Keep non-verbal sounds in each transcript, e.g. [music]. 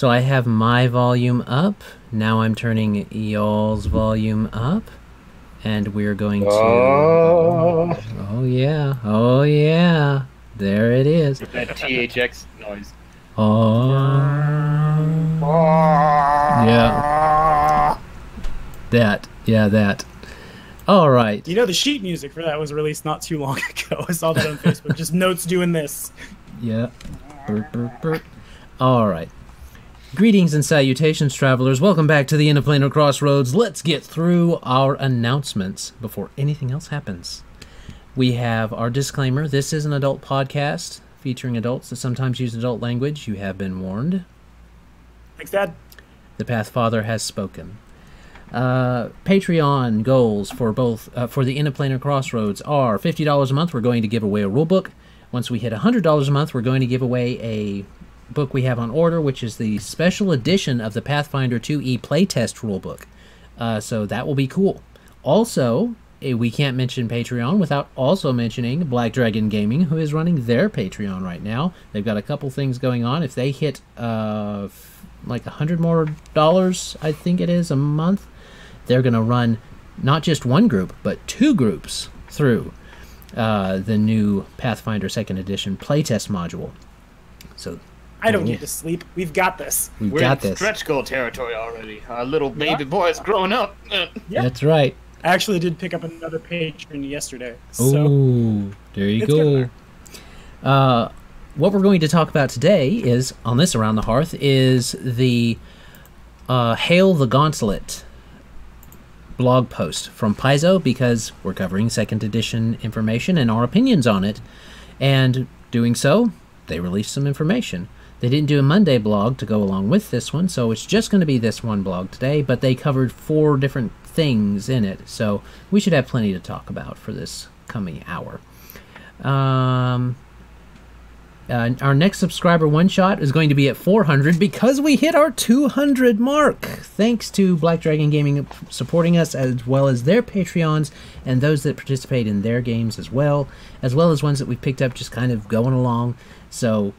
So I have my volume up. Now I'm turning y'all's volume up. And we're going to. Oh. Oh, yeah. Oh, yeah. There it is. That THX noise. Oh. Yeah. That. Yeah, that. All right. You know, the sheet music for that was released not too long [laughs] ago. I saw that on Facebook. Just notes doing this. Yeah. Burp, burp, burp. All right. Greetings and salutations, travelers. Welcome back to the Inn of Planar Crossroads. Let's get through our announcements before anything else happens. We have our disclaimer this is an adult podcast featuring adults that sometimes use adult language. You have been warned. Thanks, Dad. The Pathfather has spoken. Uh, Patreon goals for both uh, for the Inn of Planar Crossroads are fifty dollars a month. We're going to give away a rule book. Once we hit hundred dollars a month, we're going to give away a book we have on order, which is the special edition of the Pathfinder 2e playtest rulebook. Uh, so that will be cool. Also, eh, we can't mention Patreon without also mentioning Black Dragon Gaming, who is running their Patreon right now. They've got a couple things going on. If they hit uh, like a hundred more dollars, I think it is a month, they're going to run not just one group but two groups through uh, the new Pathfinder Second Edition playtest module. So I don't Yeah. need to sleep. We've got this. we've We're got in this. stretch goal territory already. Our little baby boy is growing up. Yeah. That's right. I actually did pick up another patron yesterday. So Ooh, there you go. Uh, what we're going to talk about today is on this around the hearth is the uh, hail the gauntlet blog post from Paizo because we're covering second edition information and our opinions on it, and doing so, they released some information. They didn't do a Monday blog to go along with this one, so it's just going to be this one blog today, but they covered four different things in it, so we should have plenty to talk about for this coming hour. Um, uh, our next subscriber one shot is going to be at 400 because we hit our 200 mark. Thanks to Black Dragon Gaming supporting us as well as their Patreons and those that participate in their games as well, as well as ones that we picked up just kind of going along. So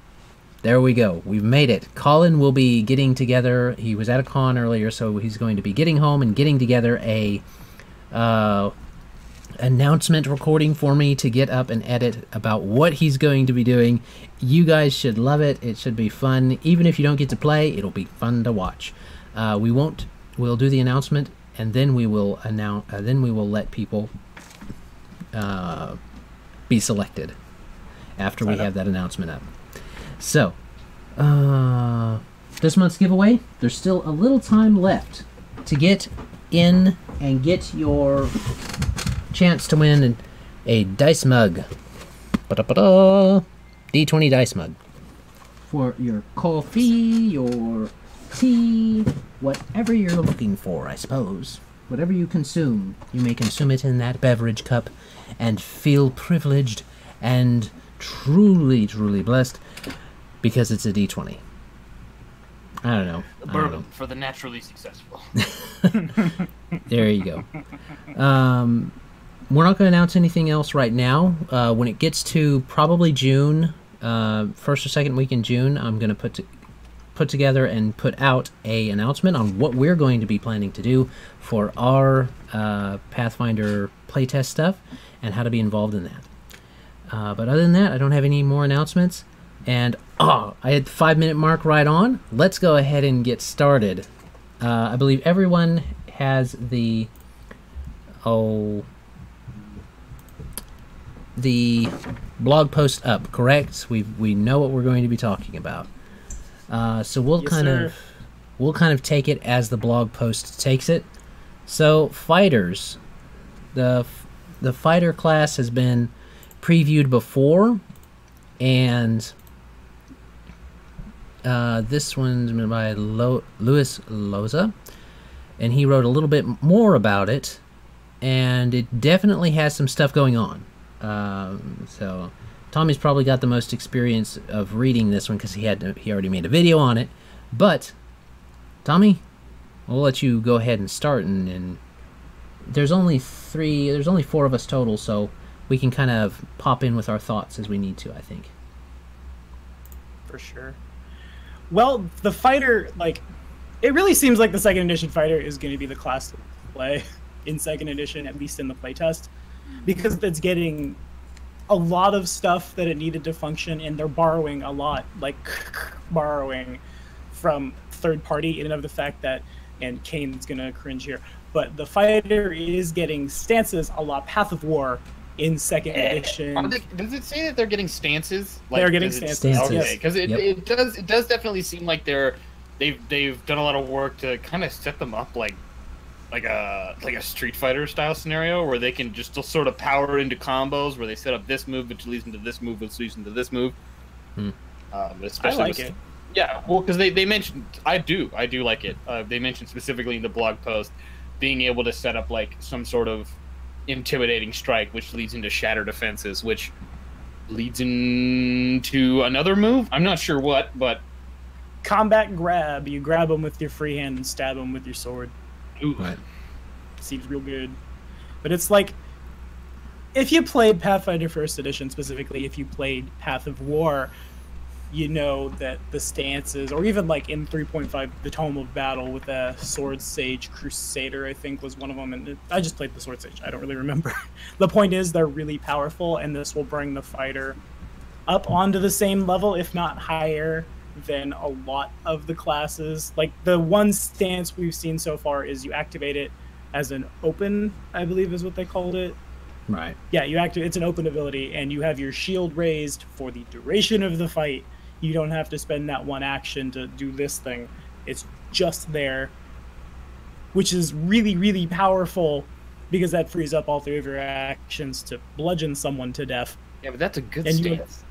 there we go. We've made it. Colin will be getting together. He was at a con earlier, so he's going to be getting home and getting together a uh, announcement recording for me to get up and edit about what he's going to be doing. You guys should love it. It should be fun. Even if you don't get to play, it'll be fun to watch. Uh, we won't. We'll do the announcement, and then we will announce. Uh, then we will let people uh, be selected after we have that announcement up. So, uh, this month's giveaway. There's still a little time left to get in and get your chance to win a dice mug. Ba-da-ba-da. D20 dice mug. For your coffee, your tea, whatever you're looking for, I suppose. Whatever you consume, you may consume it in that beverage cup and feel privileged and truly, truly blessed because it's a D20. I don't know. I don't know. for the naturally successful. [laughs] There you go. Um, we're not going to announce anything else right now. Uh, when it gets to probably June, uh, first or second week in June, I'm going to put to, put together and put out a announcement on what we're going to be planning to do for our uh, Pathfinder playtest stuff and how to be involved in that. Uh, but other than that, I don't have any more announcements. And oh, I had the five minute mark right on. Let's go ahead and get started. Uh, I believe everyone has the oh the blog post up. Correct? We we know what we're going to be talking about. Uh, so we'll Yes, kind sir. of we'll kind of take it as the blog post takes it. So fighters, the the fighter class has been previewed before, and uh, this one's by Lo- Luis Loza, and he wrote a little bit more about it, and it definitely has some stuff going on. Um, so Tommy's probably got the most experience of reading this one because he had to, he already made a video on it. But Tommy, we'll let you go ahead and start, and, and there's only three, there's only four of us total, so we can kind of pop in with our thoughts as we need to. I think. for sure. Well, the fighter, like, it really seems like the second edition fighter is going to be the class to play [laughs] in second edition, at least in the playtest, because it's getting a lot of stuff that it needed to function, and they're borrowing a lot, like [laughs] borrowing from third party in and of the fact that, and Kane's gonna cringe here, but the fighter is getting stances a la Path of War in second edition. They, does it say that they're getting stances? They're getting stances, Stances. Okay, because it, Yep. it does it does definitely seem like they're they've they've done a lot of work to kind of set them up like like a like a Street Fighter style scenario where they can just sort of power into combos where they set up this move which leads into this move which leads into this move. Hmm. Um, I like with- it. Yeah, well, because they, they mentioned I do I do like it. Uh, they mentioned specifically in the blog post being able to set up like some sort of intimidating strike, which leads into shatter defenses, which leads into another move. I'm not sure what, but Combat grab, you grab them with your free hand and stab them with your sword. ooh, Right. seems real good. But it's like if you played Pathfinder First Edition specifically, if you played Path of War, you know that the stances, or even like in 3.5, the Tome of Battle with the Sword Sage Crusader, I think was one of them. And it- I just played the Sword Sage. I don't really remember. [laughs] the point is, they're really powerful, and this will bring the fighter up onto the same level, if not higher, than a lot of the classes. Like the one stance we've seen so far is you activate it as an open, I believe is what they called it. Right. Yeah, you activate it's an open ability, and you have your shield raised for the duration of the fight. You don't have to spend that one action to do this thing. It's just there, which is really, really powerful because that frees up all three of your actions to bludgeon someone to death. yeah, but that's a good And you- stance.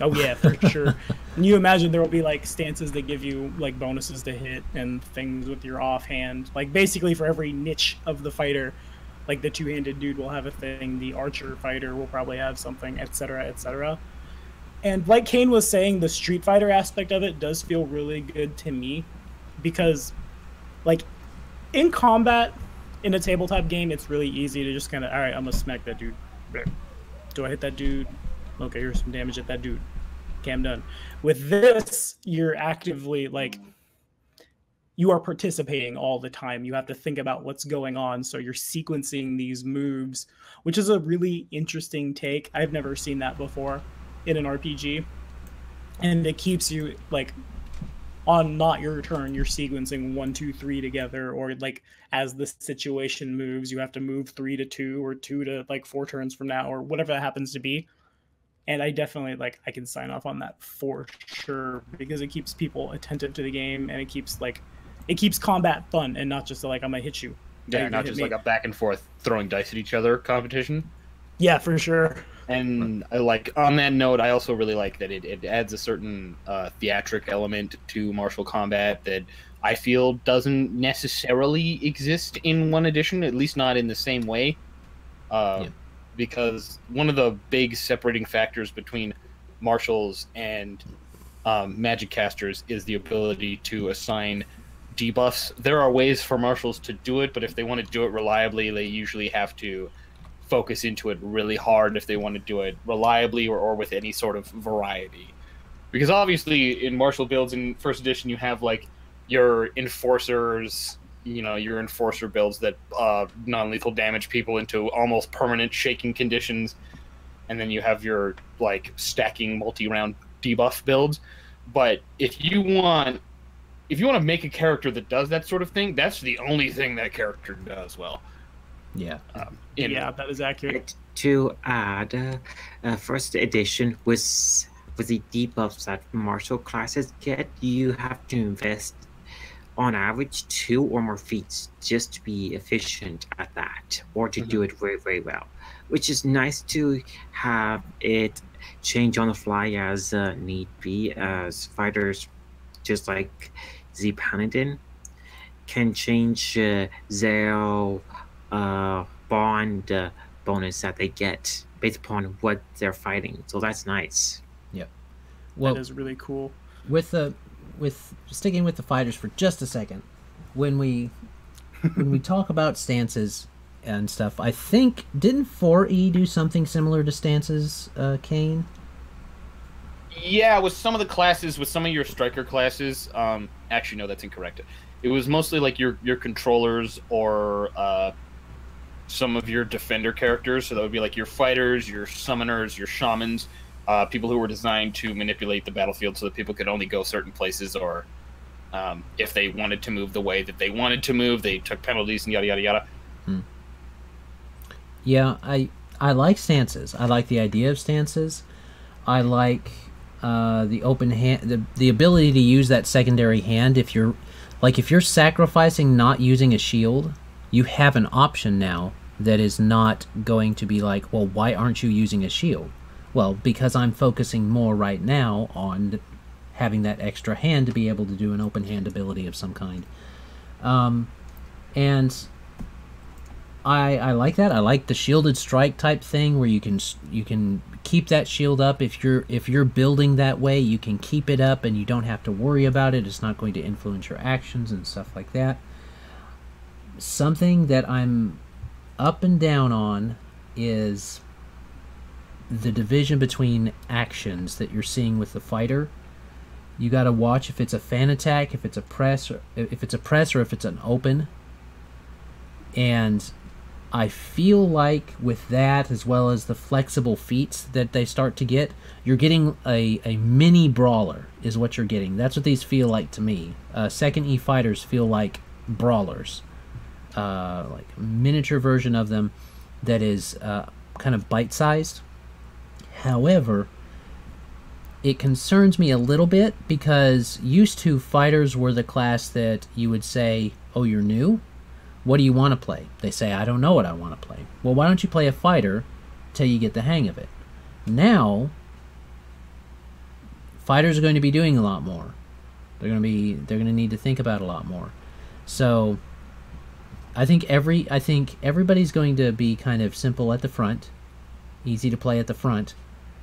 Oh yeah, for [laughs] sure. And you imagine there will be like stances that give you like bonuses to hit and things with your offhand. Like basically for every niche of the fighter, like the two-handed dude will have a thing, the archer fighter will probably have something, etc., etc. And like Kane was saying, the Street Fighter aspect of it does feel really good to me because like in combat in a tabletop game, it's really easy to just kind of all right, I'm gonna smack that dude. Do I hit that dude? Okay, here's some damage at that dude. Okay, I'm done. With this, you're actively like you are participating all the time. You have to think about what's going on, so you're sequencing these moves, which is a really interesting take. I've never seen that before in an RPG. And it keeps you like on not your turn, you're sequencing one, two, three together, or like as the situation moves, you have to move three to two or two to like four turns from now, or whatever that happens to be. And I definitely like I can sign off on that for sure because it keeps people attentive to the game and it keeps like it keeps combat fun and not just like I'm gonna hit you. Yeah, not just me. like a back and forth throwing dice at each other competition. Yeah, for sure. And I like on that note, I also really like that it, it adds a certain uh, theatric element to martial combat that I feel doesn't necessarily exist in one edition, at least not in the same way. Uh, Yeah. Because one of the big separating factors between martials and um, magic casters is the ability to assign debuffs. There are ways for martials to do it, but if they want to do it reliably, they usually have to focus into it really hard if they want to do it reliably or, or with any sort of variety. Because obviously, in martial builds in first edition, you have like your enforcers, you know, your enforcer builds that uh, non lethal damage people into almost permanent shaking conditions. And then you have your like stacking multi round debuff builds. But if you want. If you want to make a character that does that sort of thing, that's the only thing that character does well. Yeah. Um, in, yeah, that is accurate. To add, uh, uh, first edition was with the debuffs that martial classes get, you have to invest on average two or more feats just to be efficient at that or to do it very very well which is nice to have it change on the fly as uh, need be as fighters just like z Paladin can change uh, their uh, bond uh, bonus that they get based upon what they're fighting so that's nice Well, that is really cool. with the with sticking with the fighters for just a second when we when we talk about stances and stuff i think didn't 4e do something similar to stances uh kane Yeah, with some of the classes, with some of your striker classes, um, actually no, that's incorrect. It was mostly like your your controllers or uh, some of your defender characters. So that would be like your fighters, your summoners, your shamans, uh, people who were designed to manipulate the battlefield so that people could only go certain places, or um, if they wanted to move the way that they wanted to move, they took penalties and yada yada yada. Yeah, I I like stances. I like the idea of stances. I like uh, the open hand, the, the ability to use that secondary hand. If you're like if you're sacrificing not using a shield, you have an option now that is not going to be like, well, why aren't you using a shield? Well, because I'm focusing more right now on having that extra hand to be able to do an open hand ability of some kind. Um, and I I like that. I like the shielded strike type thing where you can you can keep that shield up if you're if you're building that way. You can keep it up and you don't have to worry about it. It's not going to influence your actions and stuff like that. Something that I'm up and down on is the division between actions that you're seeing with the fighter. You got to watch if it's a fan attack, if it's a press, or if it's a press, or if it's an open. And I feel like with that, as well as the flexible feats that they start to get, you're getting a, a mini brawler, is what you're getting. That's what these feel like to me. Uh, second E fighters feel like brawlers, uh, like miniature version of them that is uh, kind of bite sized. However, it concerns me a little bit because used to fighters were the class that you would say, "Oh, you're new. What do you want to play?" They say, "I don't know what I want to play." Well, why don't you play a fighter till you get the hang of it? Now, fighters are going to be doing a lot more. They're going to be they're going to need to think about a lot more. So, I think every I think everybody's going to be kind of simple at the front, easy to play at the front,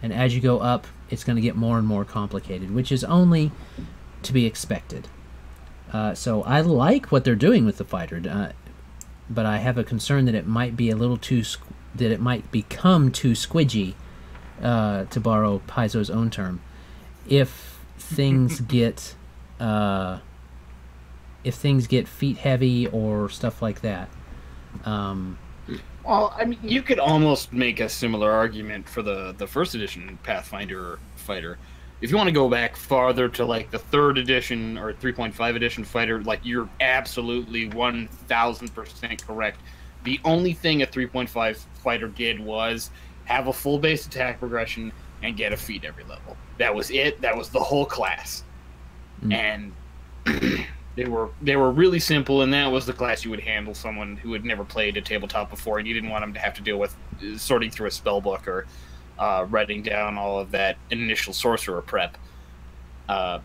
and as you go up, it's going to get more and more complicated, which is only to be expected. Uh, so I like what they're doing with the fighter, uh, but I have a concern that it might be a little too that it might become too squidgy, uh, to borrow Paizo's own term, if things [laughs] get uh, if things get feat heavy or stuff like that. Um, Well, I mean, you could almost make a similar argument for the the first edition Pathfinder fighter. If you want to go back farther to like the third edition or 3.5 edition fighter, like you're absolutely 1000% correct. The only thing a 3.5 fighter did was have a full base attack progression and get a feat every level. That was it. That was the whole class. Mm. And [clears throat] they were they were really simple, and that was the class you would handle someone who had never played a tabletop before, and you didn't want them to have to deal with uh, sorting through a spell book or uh, writing down all of that initial sorcerer prep. Uh,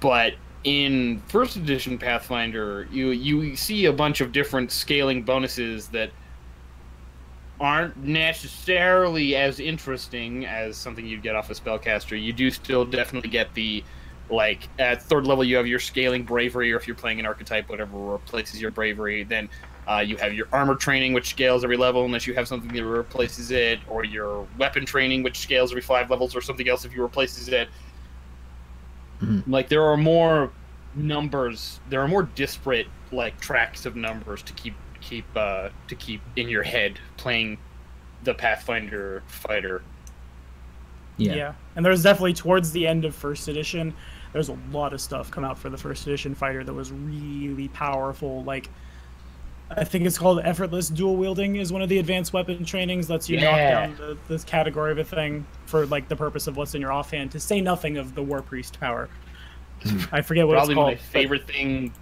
but in first edition Pathfinder, you you see a bunch of different scaling bonuses that aren't necessarily as interesting as something you'd get off a spellcaster. You do still definitely get the like at third level you have your scaling bravery, or if you're playing an archetype, whatever replaces your bravery, then uh, you have your armor training, which scales every level unless you have something that replaces it, or your weapon training, which scales every five levels, or something else if you replaces it. Mhm. Like there are more numbers, there are more disparate like tracks of numbers to keep keep uh, to keep in your head playing the Pathfinder fighter. yeah. And there's definitely towards the end of first edition, there's a lot of stuff come out for the first edition fighter that was really powerful. Like I think it's called effortless dual wielding is one of the advanced weapon trainings. Lets you Yeah. knock down the, this category of a thing for like the purpose of what's in your offhand. To say nothing of the war priest power. Hmm. I forget what probably it's called. my but- favorite thing.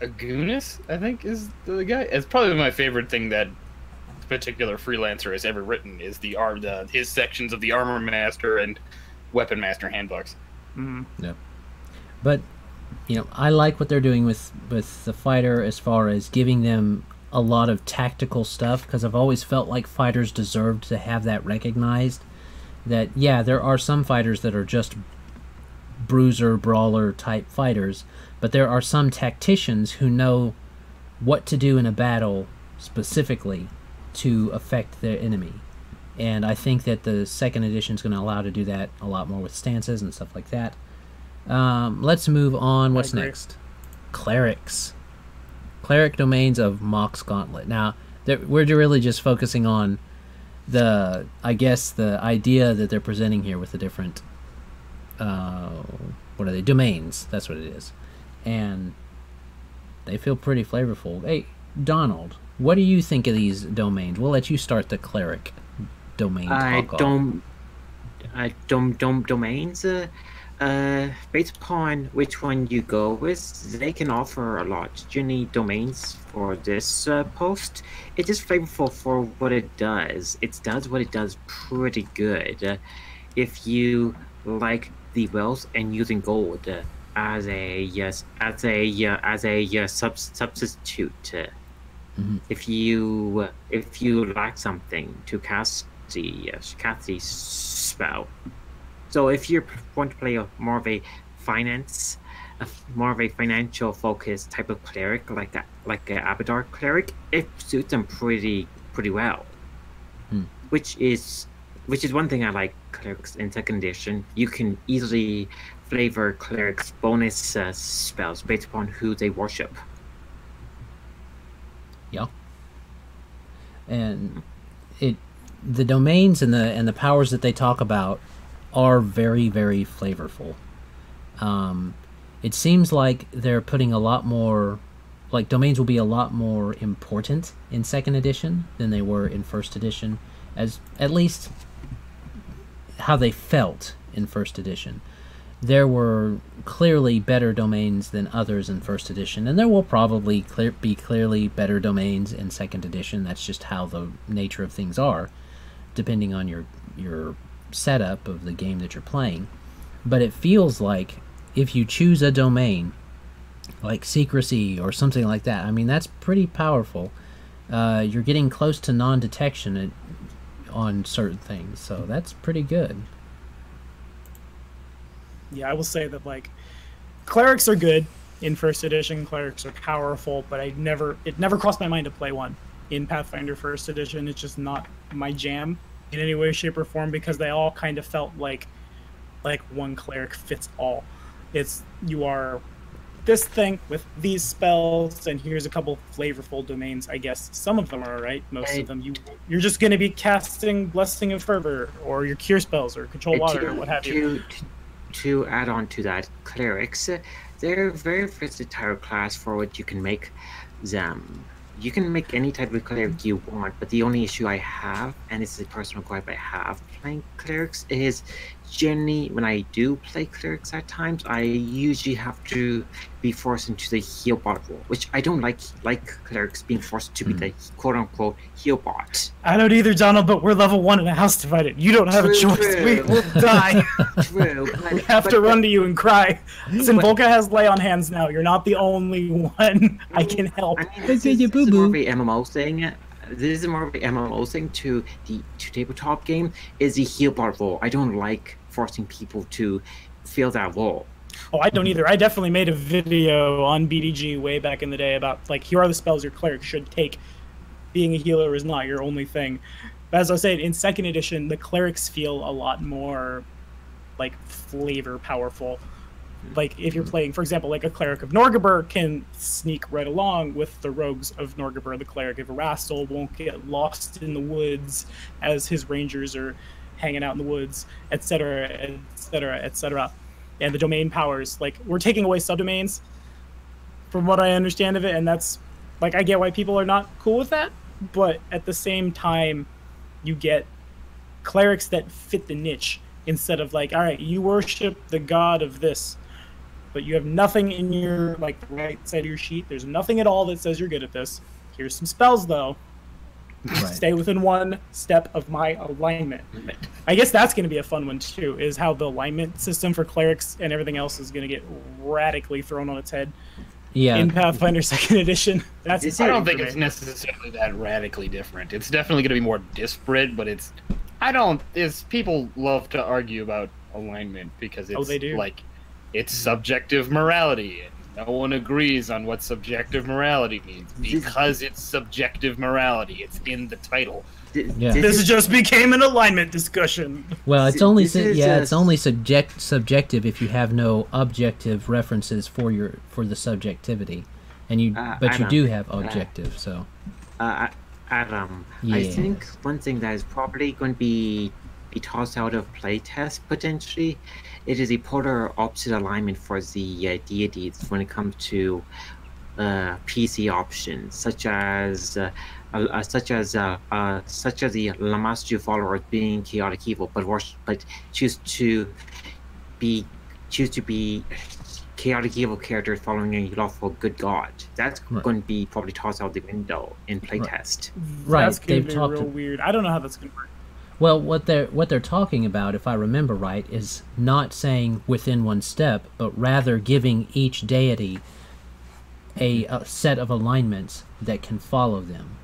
Augunas, I think, is the guy. It's probably my favorite thing that particular freelancer has ever written is the arm the, his sections of the armor master and weapon master handbooks. Mhm. But you know, I like what they're doing with with the fighter as far as giving them a lot of tactical stuff because I've always felt like fighters deserved to have that recognized. That yeah, there are some fighters that are just bruiser brawler type fighters, but there are some tacticians who know what to do in a battle specifically to affect their enemy. And I think that the second edition is going to allow to do that a lot more with stances and stuff like that. Um, let's move on. What's next? Clerics. Cleric domains of Mox Gauntlet. Now, we're really just focusing on the, I guess, the idea that they're presenting here with the different, uh, what are they? Domains. That's what it is. And they feel pretty flavorful. Hey, Donald, what do you think of these domains? We'll let you start the cleric domain. I don't. I don't. Don't domains. Uh, uh, based upon which one you go with, they can offer a lot. You need domains for this uh, post. It is flavorful for what it does. It does what it does pretty good. Uh, if you like the wealth and using gold uh, as a yes, as a uh, as a uh, sub- substitute. Uh, Mhm. If you if you lack something to cast the uh, cast spell, so if you want to play a more of a finance, a, more of a financial focused type of cleric, like a like a Abadar cleric, it suits them pretty pretty well. Hmm. Which is which is one thing I like clerics in second edition. You can easily flavor clerics bonus uh, spells based upon who they worship. Yeah. And it the domains and the and the powers that they talk about are very very flavorful. Um, it seems like they're putting a lot more like domains will be a lot more important in second edition than they were in first edition as at least how they felt in first edition there were clearly better domains than others in first edition, and there will probably clear, be clearly better domains in second edition. That's just how the nature of things are, depending on your your setup of the game that you're playing. But it feels like if you choose a domain, like secrecy or something like that, I mean that's pretty powerful. Uh, you're getting close to non-detection on certain things, so that's pretty good. Yeah, I will say that like clerics are good in first edition. Clerics are powerful, but I never it never crossed my mind to play one in Pathfinder first edition. It's just not my jam in any way, shape, or form because they all kind of felt like like one cleric fits all. It's you are this thing with these spells, and here's a couple flavorful domains. I guess some of them are right. Most I- of them you you're just going to be casting Blessing of Fervor or your Cure spells or Control Water to, or what have you. to, to add on to that, clerics, they're a very versatile class for what you can make them. You can make any type of cleric you want, but the only issue I have, and it's a personal gripe I have playing clerics, is generally when I do play clerics at times, I usually have to be forced into the heal bot role, which I don't like. Like clerics being forced to be Hmm. the quote unquote heal bot. I don't either, Donald, but we're level one in a house divided. You don't have a True, choice. We will die. [laughs] True, [laughs] but, we have but- to run to you and cry. Listen, But- Volka has lay on hands now. You're not the only one. I can help. I mean, this say is, you this is more of boo-boo. a MMO thing. This is more of a MMO thing to the to tabletop game. Is the heal bar role? I don't like forcing people to feel that role. Oh, I don't either. I definitely made a video on BDG way back in the day about like here are the spells your cleric should take. Being a healer is not your only thing. But as I was saying, in second edition, the clerics feel a lot more like flavor powerful. Hmm. Like if you're playing, for example, like a cleric of Norgorber can sneak right along with the rogues of Norgorber. The cleric of Erastil won't get lost in the woods as his rangers are hanging out in the woods, etc., etc., etc. And the domain powers, like we're taking away subdomains, from what I understand of it, and that's like I get why people are not cool with that, but at the same time, you get clerics that fit the niche instead of like, all right, you worship the god of this, but you have nothing in your like right side of your sheet. There's nothing at all that says you're good at this. Here's some spells though. Right. Stay within one step of my alignment. I guess that's going to be a fun one too. Is how the alignment system for clerics and everything else is going to get radically thrown on its head Yeah. in Pathfinder [laughs] Second Edition. That's Is I don't think for it's necessarily that radically different. It's definitely going to be more disparate, but it's. I don't. Is people love to argue about alignment because oh, it's Oh, they do. like it's subjective morality, and no one agrees on what subjective morality means because it's subjective morality. It's in the title. Yeah. This just became an alignment discussion. Well, it's only su- yeah, it's only subject subjective if you have no objective references for your for the subjectivity, and you Uh, but you do have uh, objective. So Uh, Adam, I think one thing that is probably going to be be tossed out of playtest potentially, it is a polar opposite alignment for the uh, deities when it comes to uh, PC options, such as uh, uh, uh, such as uh, uh, such as the Lamashtu followers being chaotic evil, but worse, but choose to be choose to be chaotic evil characters following a lawful good god. That's Right. going to be probably tossed out the window in playtest. Right, That's gonna they've be talked- real weird. I don't know how that's gonna work. Well, what they're what they're talking about, if I remember right, is not saying within one step, but rather giving each deity a, a set of alignments that can follow them.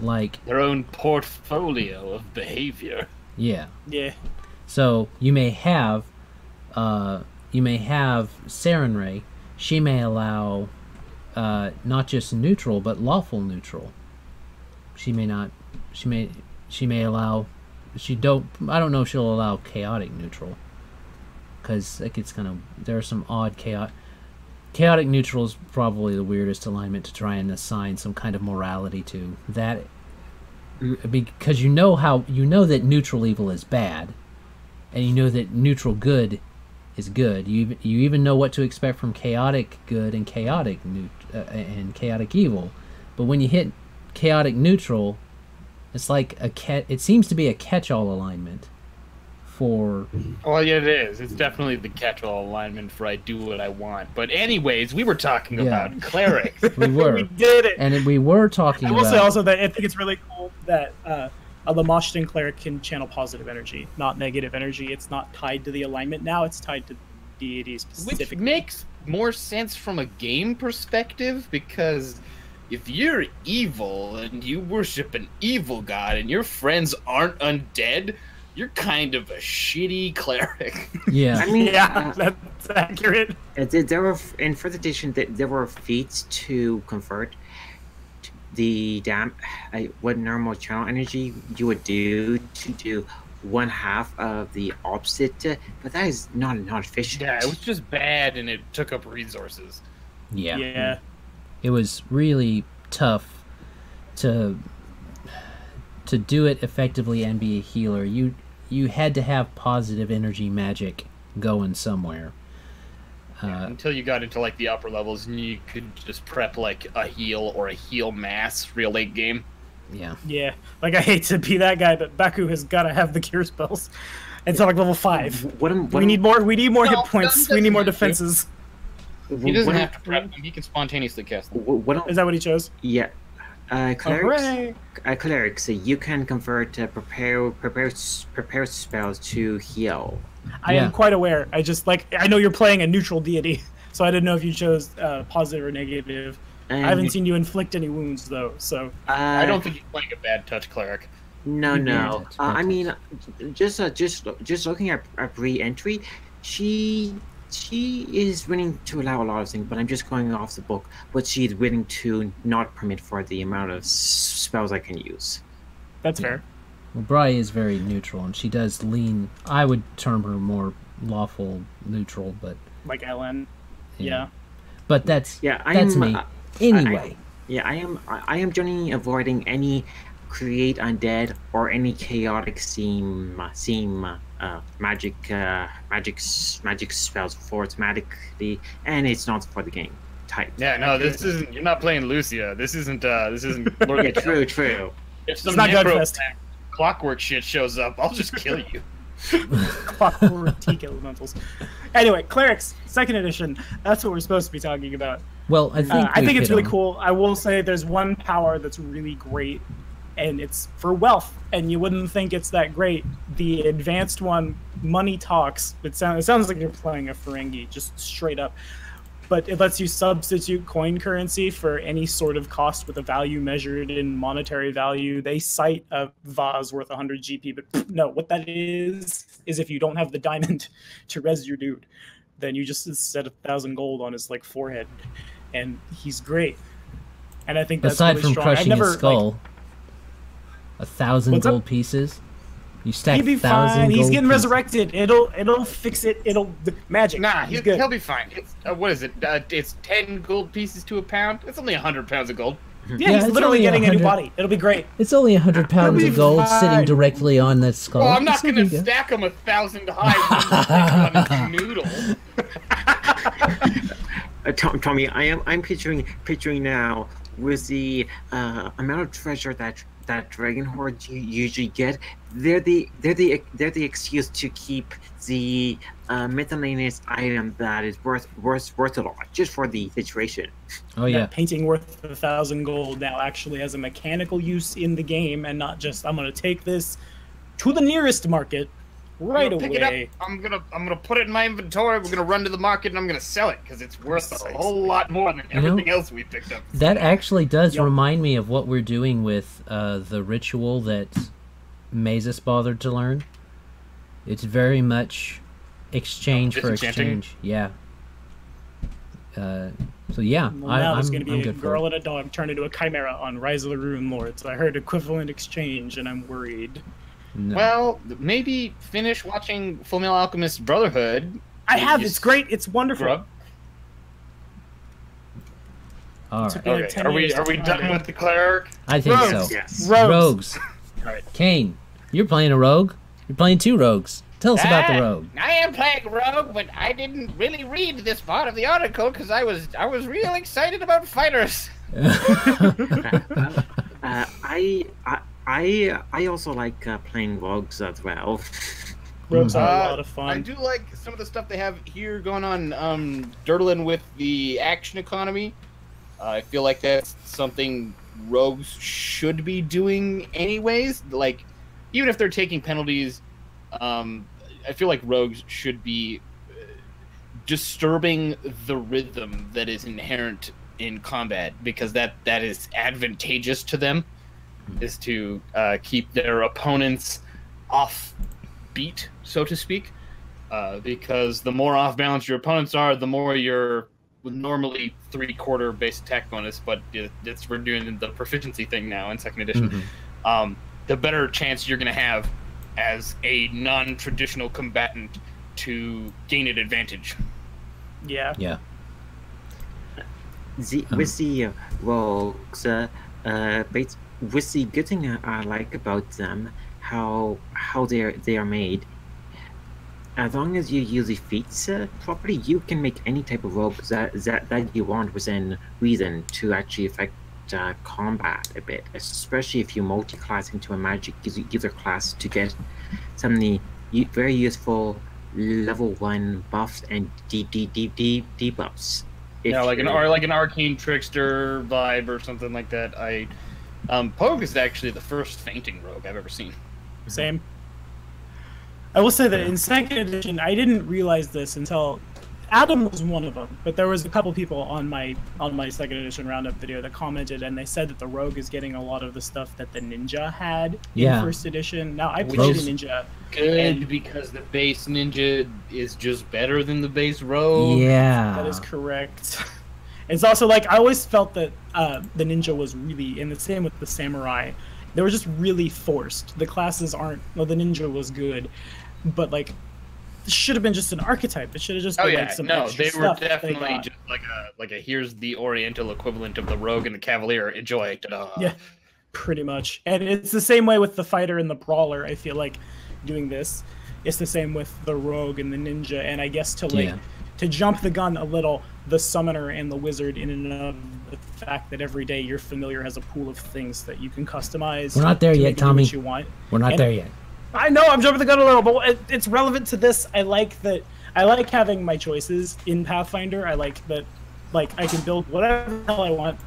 Like, Their own portfolio of behavior. yeah. Yeah. So you may have, uh, you may have Sarenrae. She may allow, uh, not just neutral but lawful neutral. She may not. She may. She may allow. She don't. I don't know if she'll allow chaotic neutral. Because it gets kind of. There are some odd chaotic. Chaotic neutral is probably the weirdest alignment to try and assign some kind of morality to. That because you know how you know that neutral evil is bad, and you know that neutral good is good. You you even know what to expect from chaotic good and chaotic uh, and chaotic evil. But when you hit chaotic neutral, it's like a ca- it seems to be a catch-all alignment for Well, yeah, it is. It's definitely the catch-all alignment for I do what I want. But anyways, we were talking Yeah. about clerics. [laughs] we were [laughs] we did it. and we were talking I will say also that I think it's really cool that uh, a Lamashtan cleric can channel positive energy, not negative energy. It's not tied to the alignment now; it's tied to deities Which specifically. makes more sense from a game perspective because if you're evil and you worship an evil god and your friends aren't undead, you're kind of a shitty cleric. [laughs] yeah I mean, yeah, uh, that's accurate. There, there were in first edition there were feats to convert the dam what normal channel energy you would do to do one half of the opposite, uh, but that is not not efficient. yeah, it was just bad and it took up resources. yeah Yeah. It was really tough to to do it effectively and be a healer you you had to have positive energy magic going somewhere uh, Until you got into like the upper levels and you could just prep like a heal or a heal mass real late game. yeah Yeah, like I hate to be that guy, but Baku has got to have the cure spells. Until like level five. What am, what We am- need more. We need more No, hit points. that We need more doesn't defenses. He doesn't what am- have to prep them, he can spontaneously cast them. What, what am- Is that what he chose? yeah, uh, clerics. Hooray! Uh, clerics, uh, you can convert uh, prepare prepare prepare spells to heal. I Yeah. am quite aware. I just like I know you're playing a neutral deity, [laughs] so I didn't know if you chose uh, positive or negative. And, I haven't seen you inflict any wounds though, so Uh, I don't think he's playing a bad touch cleric. No, Yeah, no. Uh, I mean, just uh, just just looking at, at re-entry, she she is willing to allow a lot of things, but I'm just going off the book. But she's willing to not permit for the amount of spells I can use. that's Yeah. fair. well Bri is very neutral and she does lean i would term her more lawful neutral but Like Ellen. yeah, Yeah. but that's Yeah, I that's am. me uh, anyway yeah, I am. I, I am generally avoiding any create undead or any chaotic seem seam uh, magic uh, magic magic spells for automatically, and it's not for the game type. Yeah, no, this isn't. You're not playing Lucia. This isn't. uh This isn't. [laughs] Lord Yeah, true, true. If some not necro clockwork shit shows up, I'll just kill you. [laughs] Clockwork teak elementals. Anyway, clerics, second edition. That's what we're supposed to be talking about. well i think Uh, I think it's really on- cool. I will say there's one power that's really great, and it's for wealth. And you wouldn't think it's that great. The advanced one, money talks. It sounds it sounds like you're playing a Ferengi, just straight up. But it lets you substitute coin currency for any sort of cost with a value measured in monetary value. They cite a vase worth 100 GP, but no, what that is is if you don't have the diamond [laughs] to res your dude, then you just set a thousand gold on his like forehead, and he's great. And I think that's aside really from strong. Crushing never, his like- skull A thousand What's up? gold pieces. You stack He'd be thousand fine. He's getting pieces. resurrected. It'll it'll fix it. It'll magic. Nah, he's he'll, good. he'll be fine. It's, uh, what is it? Uh, it's ten gold pieces to a pound. It's only a hundred pounds of gold. yeah, Yeah, he's it's literally only getting a new body. It'll be great. It's only a hundred pounds of gold sitting directly on that skull. Well, I'm not gonna gonna be good. stack them a thousand high on his noodle. Uh, Tommy, I am I'm picturing picturing now with the uh, amount of treasure that that dragon horde you usually get. They're the they're the they're the excuse to keep the uh, miscellaneous item that is worth worth worth a lot just for the situation. Oh yeah. That painting worth a thousand gold now actually has a mechanical use in the game and not just I'm gonna take this to the nearest market right I'm away. pick it up. I'm gonna I'm gonna put it in my inventory. We're gonna run to the market and I'm gonna sell it because it's worth Precisely. a whole lot more than You know, everything else we picked up. That actually does Yup. remind me of what we're doing with uh, the ritual that Mazes bothered to learn. It's very much exchange for exchange. Yeah. Uh, so yeah, Well, I, now I'm, it's going to I'm be a good girl and a dog turned into a chimera on Rise of the Runelords. I heard equivalent exchange, and I'm worried. No. Well, maybe finish watching Fullmetal Alchemist Brotherhood. I have. just It's great. It's wonderful. Grub. All took like Okay, are we are we done it. with the cleric? I think Rogues. so. Yes. Rogues. Rogues. Alright. Kane, you're playing a rogue. You're playing two rogues. Tell us about the Ah, rogue. I am playing Rogue, but I didn't really read this part of the article because I was I was real [laughs] excited about fighters. [laughs] [laughs] Uh, I I I I also like uh, playing rogues as well. Rogues are Uh, a lot of fun. I do like some of the stuff they have here going on. Um, Dirtling with the action economy. Uh, I feel like that's something rogues should be doing anyways. Like, even if they're taking penalties, um, I feel like rogues should be uh, disturbing the rhythm that is inherent in combat because that that is advantageous to them. Is to uh, keep their opponents off beat, so to speak. Uh, because the more off balance your opponents are, the more your normally three quarter base attack bonus, but it- it's we're doing the proficiency thing now in second edition. Mhm. Um, the better chance you're going to have as a non traditional combatant to gain an advantage. yeah. Yeah. The, Um, with the uh, rogues, uh, uh, bas- with the good thing I, like about them, how how they are they are made. As long as you use the feats uh, properly, you can make any type of rogue that, that that you want within reason to actually affect uh, combat a bit. Especially if you multi-class into a magic user, class to get some of the very useful level one buffs and de- de- de- de- debuffs. Yeah, like an or like an arcane trickster vibe or something like that. I um, Pogue is actually the first feinting rogue I've ever seen. Same. I will say that in second edition, I didn't realize this until Adam was one of them. But there was a couple people on my on my second edition roundup video that commented, and they said that the rogue is getting a lot of the stuff that the ninja had Yeah. in first edition. Now I Which played a ninja. Good And- because the base ninja is just better than the base rogue. Yeah. That is correct. [laughs] It's also like I always felt that uh, the ninja was really, and the same with the samurai. They were just really forced. The classes aren't. Well, the ninja was good, but like, this should have been just an archetype. It should have just Oh been yeah, like some no, extra they were stuff that they definitely just like a like a here's the Oriental equivalent of the rogue and the cavalier. Enjoy. Ta-da. Yeah. pretty much. And it's the same way with the fighter and the brawler. I feel like doing this. It's the same with the rogue and the ninja. And I guess to like Yeah. To jump the gun a little, the summoner and the wizard in and of the fact that every day your familiar has a pool of things that you can customize. We're not there to yet, make it do Tommy. You want. We're not And- there yet. I know I'm jumping the gun a little, but it, it's relevant to this. I like that. I like having my choices in Pathfinder. I like that, like I can build whatever the hell I want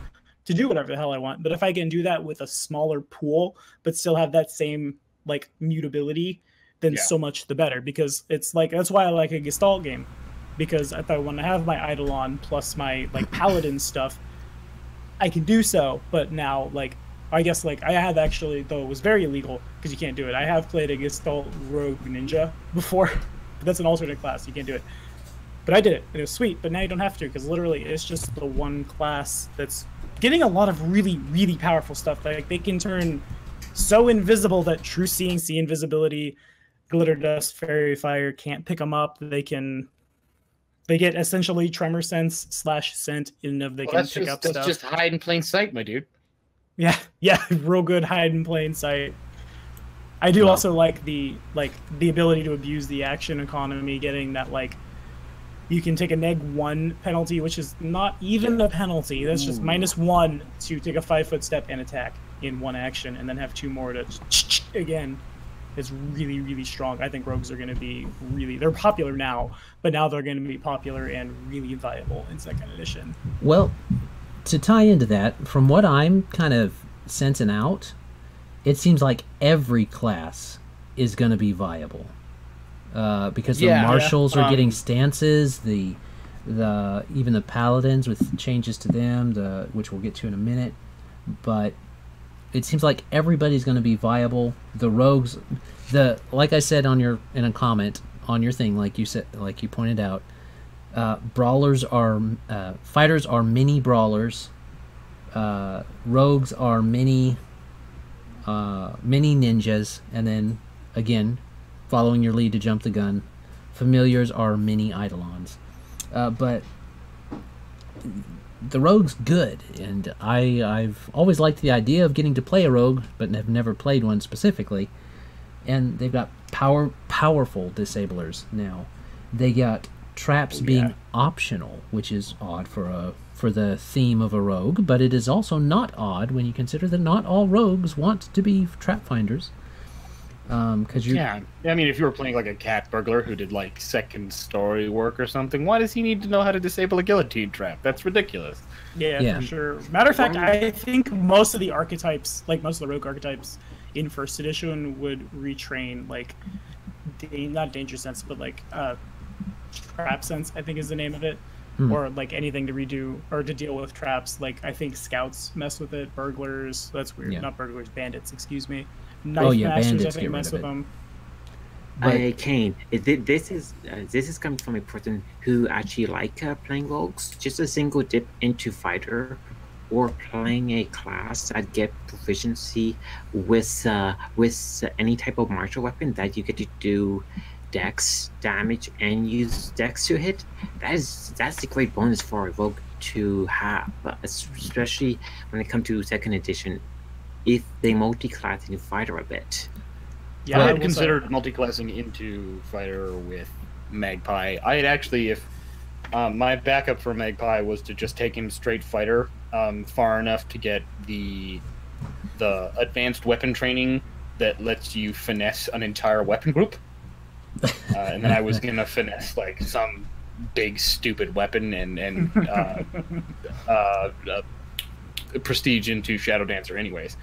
to do whatever the hell I want. But if I can do that with a smaller pool, but still have that same like mutability, then Yeah. so much the better. Because it's like that's why I like a Gestalt game, because I want to have my Eidolon plus my like Paladin stuff, I can do so. But now like I guess like I have actually though it was very illegal because you can't do it. I have played against the Rogue Ninja before, [laughs] but that's an alternate class. You can't do it. But I did it, and it was sweet. But now you don't have to because literally it's just the one class that's getting a lot of really really powerful stuff. Like they can turn so invisible that true seeing, see invisibility, glitter dust, fairy fire can't pick them up. They can. They get essentially tremor sense slash scent in of they Well, can that's pick just up that's stuff. just hide in plain sight, my dude. Yeah, [laughs] yeah, real good hide in plain sight. I do Wow. also like the like the ability to abuse the action economy, getting that like you can take a neg one penalty, which is not even a penalty. That's just minus one to take a five foot step and attack in one action, and then have two more to again. It's really, really strong. I think rogues are going to be really. They're popular now, but now they're going to be popular and really viable in second edition. Well, to tie into that, from what I'm kind of sensing out, it seems like every class is going to be viable. Uh, because the Yeah. martials are Um, getting stances, the the even the paladins with changes to them, the which we'll get to in a minute. But it seems like everybody's going to be viable. The rogues, the like I said on your in a comment on your thing, like you said, like you pointed out, uh, brawlers are uh, fighters are mini brawlers. Uh, rogues are mini uh, mini ninjas, and then again, following your lead to jump the gun. Familiars are mini eidolons, uh, but the rogue's good, and I I've always liked the idea of getting to play a rogue, but have never played one specifically. And they've got power powerful disablers now. They got traps Oh, being optional, which is odd for a for the theme of a rogue, but it is also not odd when you consider that not all rogues want to be trap finders. Because you Yeah, I mean, if you were playing like a cat burglar who did like second story work or something, why does he need to know how to disable a guillotine trap? That's ridiculous. Yeah, Yeah. for sure. Matter of fact, I think most of the archetypes, like most of the rogue archetypes in first edition, would retrain like, da- not danger sense, but like uh, trap sense. I think is the name of it, Hmm. or like anything to redo or to deal with traps. Like I think scouts mess with it, burglars. That's weird. Yeah. Not burglars, bandits. Excuse me. Knife Oh, yeah, masters, bandits I get think rid mess of with it. them. But- Uh, Kane, it- this is uh, this is coming from a person who actually like uh, playing rogues. Just a single dip into fighter, or playing a class that get proficiency with uh, with any type of martial weapon that you get to do dex damage and use dex to hit. That is that's a great bonus for a rogue to have, uh, especially when it comes to second edition. If they multi-class into fighter a bit. Yeah, I I had will say- considered multi-classing into fighter with Magpie. I had actually, if um, my backup for Magpie was to just take him straight fighter, um, far enough to get the the advanced weapon training that lets you finesse an entire weapon group, [laughs] uh, and then I was gonna finesse like some big stupid weapon and and uh, [laughs] uh, uh, prestige into Shadow Dancer, anyways.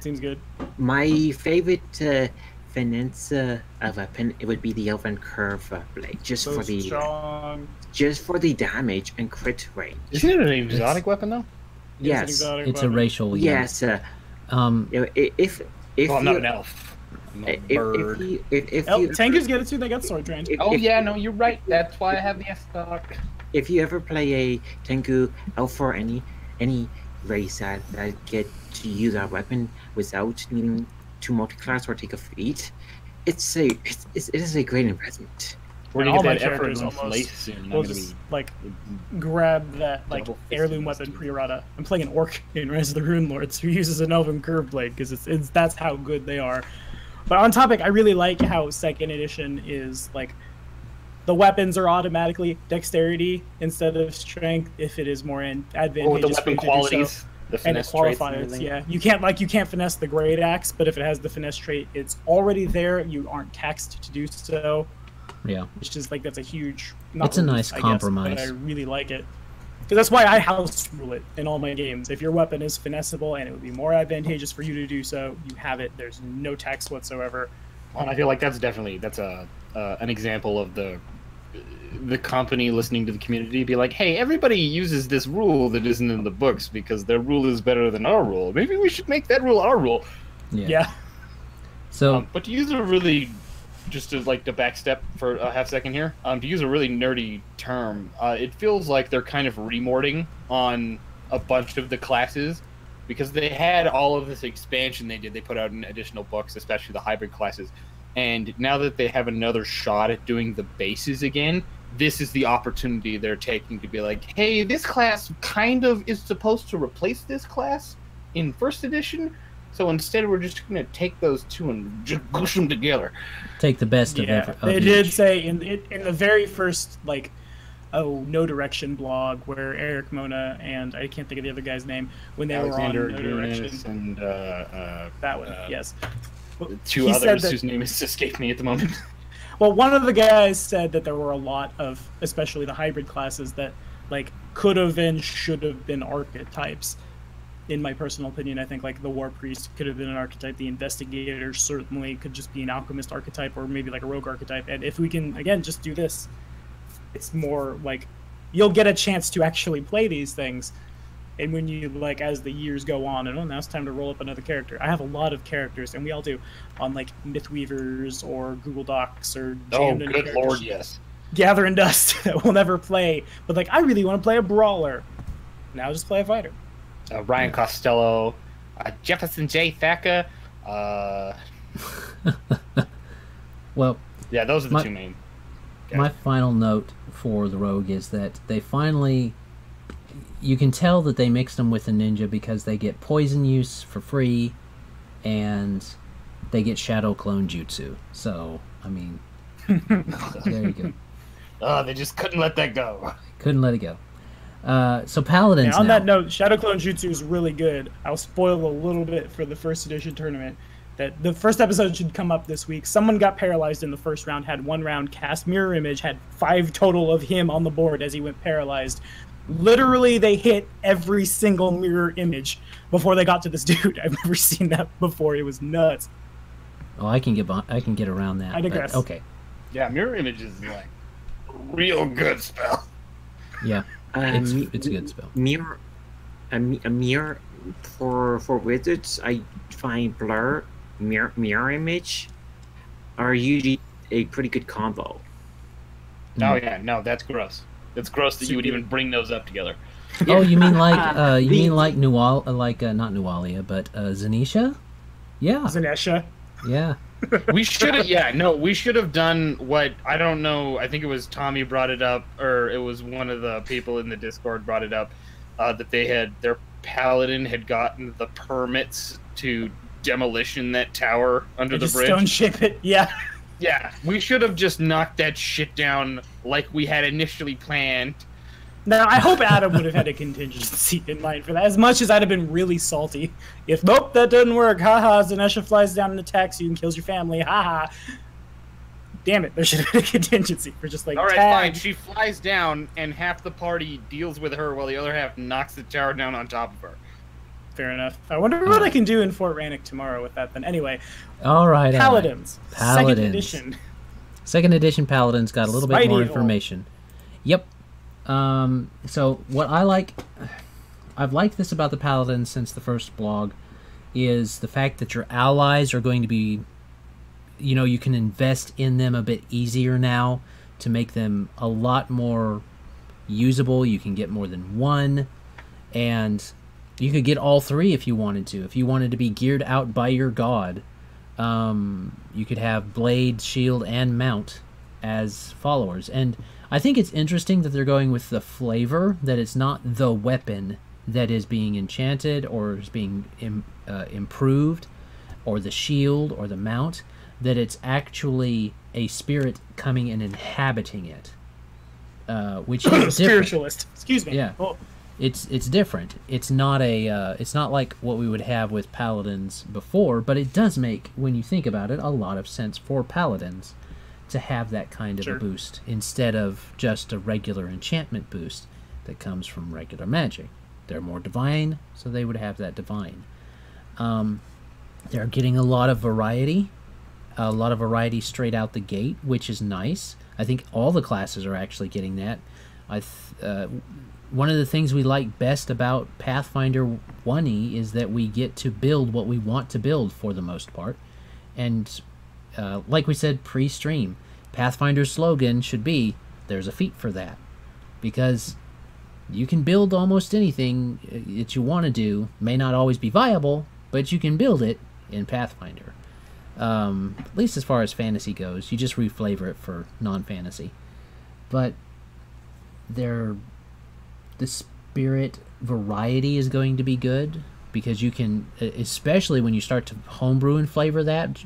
Seems good. My favorite uh, finesse uh, weapon it would be the Elven Curve uh, blade, just So for the strong. just for the damage and crit range. Isn't it an exotic weapon though? It's an Yes, exotic it's a weapon. racial. yeah. yes. Uh, Um, i- i- if if well, I'm not an elf. If, if bird. you if, if El- you Tankers get it too. They got sword trained. if, Oh if, yeah, no, you're right. That's why I have the S stock. if you ever play a Tengu elf or any any race that, that get to use that weapon without needing to multi-class or take a feat, it's a it's, it's, a great investment. We're gonna all get my that effort characters and almost lace soon. I'm We'll gonna just be like grab that like heirloom weapon too. pre-errata. I'm playing an orc in Rise of the Runelords who uses an elven curve blade because it's, it's that's how good they are. But on topic, I really like how second edition is like the weapons are automatically dexterity instead of strength if it is more in or with the advantageous for weapon you to do so. qualities, the and it finesse traits and qualifies. Yeah, you can't like you can't finesse the great axe, but if it has the finesse trait, it's already there. You aren't taxed to do so, yeah. which is like that's a huge. not It's a relief, nice I guess, compromise. but I really like it because that's why I house rule it in all my games. If your weapon is finessable and it would be more advantageous for you to do so, you have it. There's no tax whatsoever. And I feel like that's definitely that's a uh, an example of the the company listening to the community be like, hey, everybody uses this rule that isn't in the books because their rule is better than our rule. Maybe we should make that rule our rule. Yeah. Yeah, So Um, but to use a really, just to like to backstep for a half second here, um, to use a really nerdy term, uh, it feels like they're kind of remorting on a bunch of the classes because they had all of this expansion they did. They put out in additional books, especially the hybrid classes. And now that they have another shot at doing the bases again, this is the opportunity they're taking to be like, hey, this class kind of is supposed to replace this class in first edition. So instead, we're just going to take those two and just push them together. Take the best of Yeah, every. Of they did say in in in the very first like oh no direction blog where Erik Mona and I can't think of the other guy's name when they Alexander were on no direction. And uh, uh, That one, uh, yes. Two He others that- whose name is escaped me at the moment. [laughs] Well, one of the guys said that there were a lot of, especially the hybrid classes, that like could have and should have been archetypes. In my personal opinion, I think like the war priest could have been an archetype. The investigator certainly could just be an alchemist archetype, or maybe like a rogue archetype. And if we can again just do this, it's more like you'll get a chance to actually play these things. And when you like as the years go on, and oh, now it's time to roll up another character. I have a lot of characters, and we all do, on like Mythweavers or Google Docs or oh, jammed in good lord, sheet- yes. Gathering Dust [laughs] that we'll never play. But like, I really want to play a brawler. Now just play a fighter. Uh, Ryan Costello, uh, Jefferson J. Thacker. Uh, [laughs] Well, yeah, those are the My- two main. my final note for the rogue is that they finally you can tell that they mixed them with the ninja because they get poison use for free and they get shadow clone jutsu so i mean there you go [laughs] Oh, they just couldn't let that go. couldn't let it go uh, so paladins And on now. that note, Shadow Clone Jutsu is really good. I'll spoil a little bit for the first edition tournament. That the first episode should come up this week. Someone got paralyzed in the first round, had one round cast mirror image, had five total of him on the board as he went paralyzed. Literally, they hit every single mirror image before they got to this [laughs] dude. I've never seen that before. It was nuts. oh i can get beh- i can get around that I but- digress. okay Yeah, mirror image is like real good spell. [laughs] yeah Um, it's it's a good spell Mirror, a, a mirror for for wizards. I find blur, mirror, mirror image, are usually a pretty good combo. Oh yeah, no, that's gross. It's gross that you would Super. even bring those up together. [laughs] oh you mean like uh you mean like Nual, uh, like uh, not Nualia, but uh Xanesha? Yeah, Xanesha. yeah. We should have, [laughs] yeah, no, we should have done what I don't know. I think it was Tommy brought it up, or it was one of the people in the Discord brought it up uh, that they had their paladin had gotten the permits to demolition that tower under They the just bridge. stone shape it. Yeah. [laughs] Yeah, we should have just knocked that shit down like we had initially planned. Now, I hope Adam would have had a contingency in mind for that. As much as I'd have been really salty. If, nope, that doesn't work. Haha, Xanesha flies down and attacks you and kills your family. Haha. Damn it, there should have been a contingency for just like, All right, tag. fine. She flies down, and half the party deals with her, while the other half knocks the tower down on top of her. Fair enough. I wonder what I can do in Fort Rannick tomorrow with that then. Anyway, All right, all right. Paladins. Second Paladins. edition. Second edition Paladins got a little bit more information. Yep. Um, so what I like, I've liked this about the Paladins since the first blog, is the fact that your allies are going to be, you know, you can invest in them a bit easier now to make them a lot more usable. You can get more than one, and you could get all three if you wanted to. If you wanted to be geared out by your god, um, you could have blade, shield, and mount as followers. And I think it's interesting that they're going with the flavor that it's not the weapon that is being enchanted or is being Im- uh, improved, or the shield or the mount. That it's actually a spirit coming and inhabiting it, uh, which is. [coughs] Spiritualist. Excuse me. Yeah. Oh, it's it's different. It's not a uh, it's not like what we would have with paladins before, but it does make when you think about it a lot of sense for paladins to have that kind of Sure. a boost instead of just a regular enchantment boost that comes from regular magic. They're more divine, so they would have that divine. Um, they're getting a lot of variety, a lot of variety straight out the gate, which is nice. I think all the classes are actually getting that. I th- uh, one of the things we like best about Pathfinder 1e is that we get to build what we want to build for the most part. And uh, like we said pre stream, Pathfinder's slogan should be there's a feat for that. Because you can build almost anything uh, that you want to do. May not always be viable, but you can build it in Pathfinder. Um, at least as far as fantasy goes, you just reflavor it for non-fantasy. But there, the spirit variety is going to be good because you can, especially when you start to homebrew and flavor that.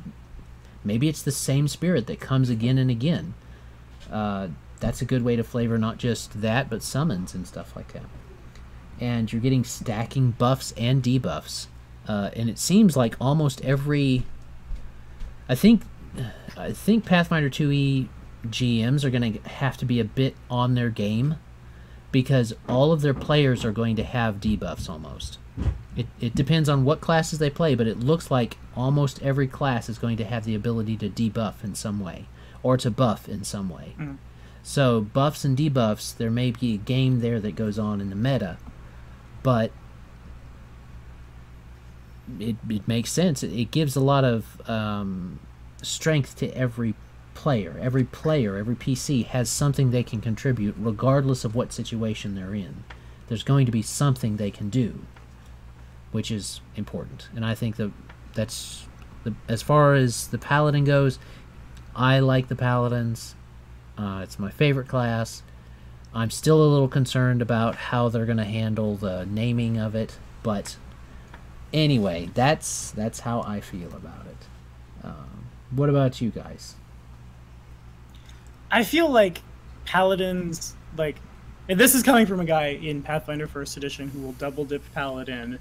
Maybe it's the same spirit that comes again and again. Uh, that's a good way to flavor not just that, but summons and stuff like that. And you're getting stacking buffs and debuffs. Uh, and it seems like almost every. I think, I think Pathfinder 2e GMs are going to have to be a bit on their game, because all of their players are going to have debuffs almost. It, it depends on what classes they play, but it looks like almost every class is going to have the ability to debuff in some way, or to buff in some way. So buffs and debuffs, there may be a game there that goes on in the meta, but it, it makes sense. It, it gives a lot of um, strength to every player. Every player, every PC has something they can contribute, regardless of what situation they're in. There's going to be something they can do, which is important. And I think that that's the, as far as the paladin goes. I like the paladins. Uh, it's my favorite class. I'm still a little concerned about how they're going to handle the naming of it, but anyway, that's that's how I feel about it. Um, what about you guys? I feel like paladins like and this is coming from a guy in Pathfinder First Edition who will double dip paladin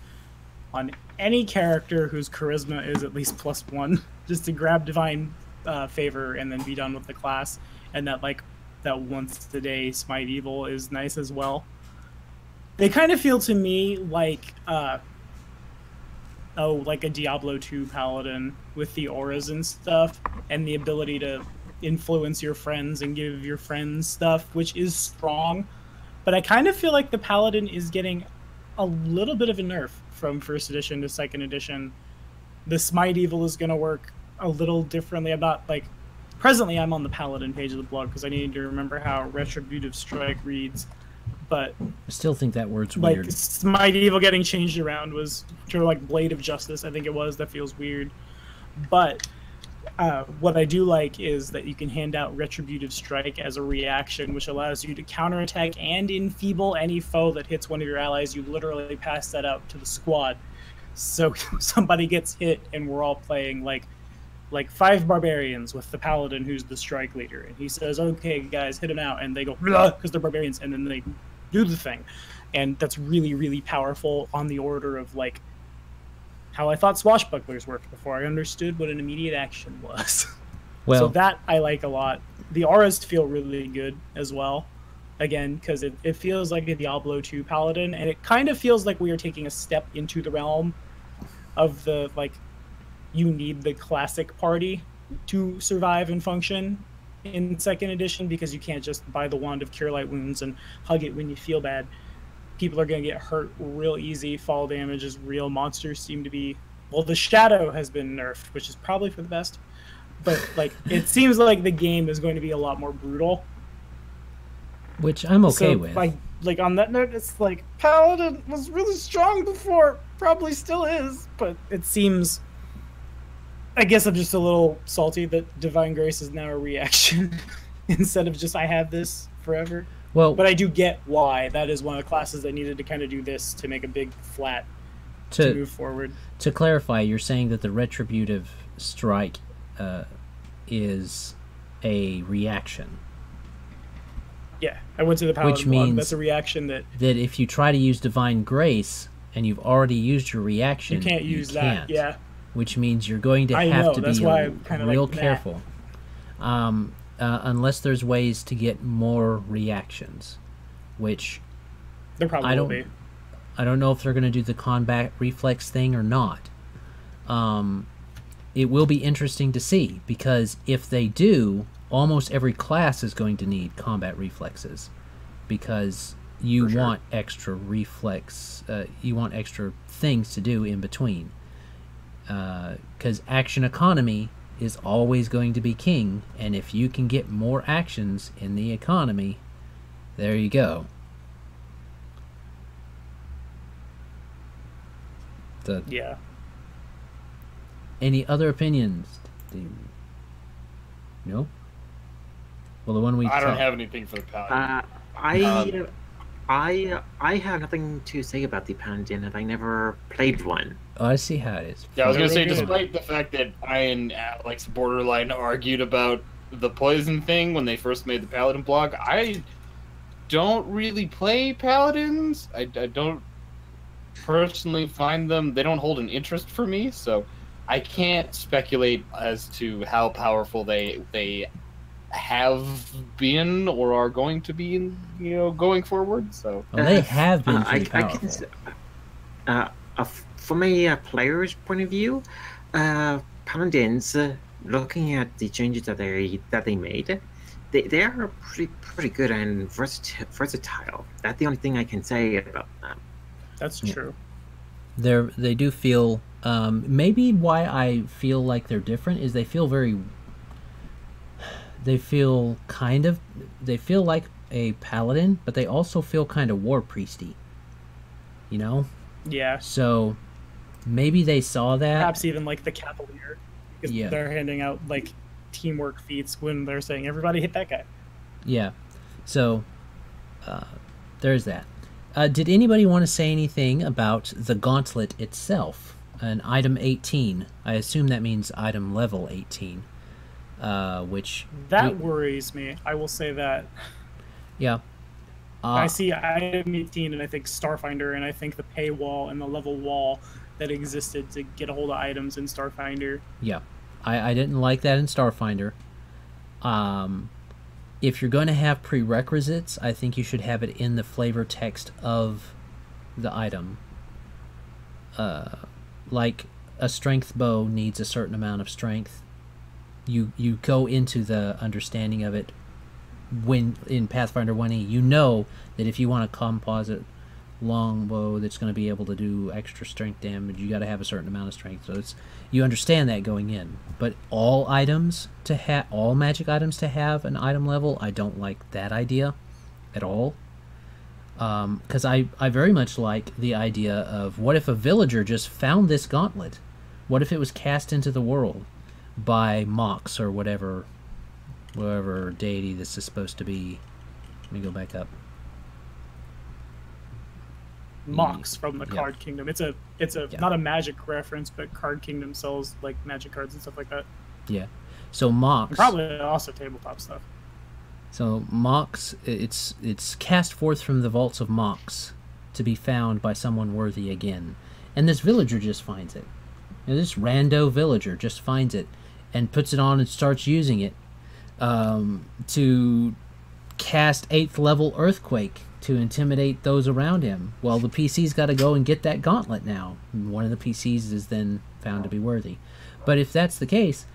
on any character whose charisma is at least plus one, [laughs] just to grab divine uh, favor and then be done with the class, and that like that once a day smite evil is nice as well. They kind of feel to me like uh, oh like a Diablo 2 paladin with the auras and stuff and the ability to influence your friends and give your friends stuff which is strong but I kind of feel like the paladin is getting a little bit of a nerf from first edition to second edition. The smite evil is going to work a little differently. I'm not like presently I'm on the paladin page of the blog because I need to remember how retributive strike reads. But I still think that word's like weird. smite evil getting changed around was sort of like blade of justice. I think it was that feels weird. But uh, what I do like is that you can hand out Retributive Strike as a reaction, which allows you to counterattack and enfeeble any foe that hits one of your allies. You literally pass that out to the squad. So [laughs] somebody gets hit, and we're all playing like like five barbarians with the paladin who's the strike leader, and he says, "Okay, guys, hit him out," and they go because they're barbarians, and then they do the thing, and that's really really powerful on the order of like how I thought swashbucklers worked before I understood what an immediate action [laughs] was. Well, so that I like a lot. The auras feel really good as well. Again, because it, it feels like a Diablo 2 paladin, and it kind of feels like we are taking a step into the realm of the like you need the classic party to survive and function in second edition because you can't just buy the wand of cure light wounds and hug it when you feel bad people are going to get hurt real easy. Fall damage is real. Monsters seem to be. Well, the shadow has been nerfed, which is probably for the best. But like, [laughs] it seems like the game is going to be a lot more brutal. which I'm okay so, with. Like, like on that note, it's like Paladin was really strong before, probably still is, but it seems. I guess I'm just a little salty that Divine Grace is now a reaction [laughs] instead of just I have this forever. Well, But I do get why that is one of the classes that needed to kind of do this to make a big flat to, to move forward. to clarify, you're saying that the retributive strike uh, is a reaction. Yeah, I went to the paladin Which blog. means- That's a reaction that That if you try to use divine grace and you've already used your reaction, you can't use that. can't, Yeah, Which means you're going to I have know, to be why I'm kinda real like, careful. Um, uh, unless there's ways to get more reactions, which there probably I don't- be. I don't know if they're going to do the combat reflex thing or not. Um, it will be interesting to see because if they do, almost every class is going to need combat reflexes because you sure. want extra reflex. Uh, you want extra things to do in between. Because action economy is always going to be king, and if you can get more actions in the economy, there you go. Yeah. Any other opinions? No. Well, the one we I don't have anything for the paladin. Uh, I um, I I have nothing to say about the Pandian, and I never played one. Oh, I see how it is. Yeah, I was gonna say, despite the fact that I and Alex borderline argued about the poison thing when they first made the Paladin blog, I don't really play Paladins. I, I don't personally find them; they don't hold an interest for me. So I can't speculate as to how powerful they they have been or are going to be, in, you know, going forward. So Well, they have been Uh, I, I can, uh, uh, from a uh, player's point of view, uh, Paladins, uh, looking at the changes that they that they made, they, they are pretty pretty good and versatile. versatile. That's the only thing I can say about them. That's Yeah. true. they're they do feel um, maybe why I feel like they're different is they feel very they feel kind of they feel like a paladin but they also feel kind of war priesty you know Yeah. so maybe they saw that Perhaps even like the Cavalier, because Yeah. they're handing out like teamwork feats when they're saying everybody hit that guy. yeah so uh, there's that uh, did anybody want to say anything about the gauntlet itself an item 18 i assume that means item level 18 uh, which That we- worries me. I will say that. Yeah. I Uh, see item 18 and I think Starfinder and I think the paywall and the level wall that existed to get a hold of items in Starfinder. yeah. I, I didn't like that in Starfinder. Um, if you're going to have prerequisites, I think you should have it in the flavor text of the item. Uh, like a strength bow needs a certain amount of strength. You you go into the understanding of it when in Pathfinder 1e. You know that if you want a composite longbow that's going to be able to do extra strength damage, you got to have a certain amount of strength. So it's you understand that going in. But all items to have all magic items to have an item level, I don't like that idea at all. Um, because I, I very much like the idea of what if a villager just found this gauntlet? What if it was cast into the world by Mox or whatever, whatever deity this is supposed to be? Let me go back up. Mox from the Yeah. Card Kingdom. It's a it's a Yeah. not a magic reference, but Card Kingdom sells like magic cards and stuff like that. Yeah. So Mox. And probably also tabletop stuff. So Mox, it's it's cast forth from the vaults of Mox to be found by someone worthy again, and this villager just finds it. You know, this rando villager just finds it and puts it on and starts using it um, to cast eighth level earthquake to intimidate those around him. Well, the PC's got to go and get that gauntlet now. One of the PCs is then found to be worthy. But if that's the case,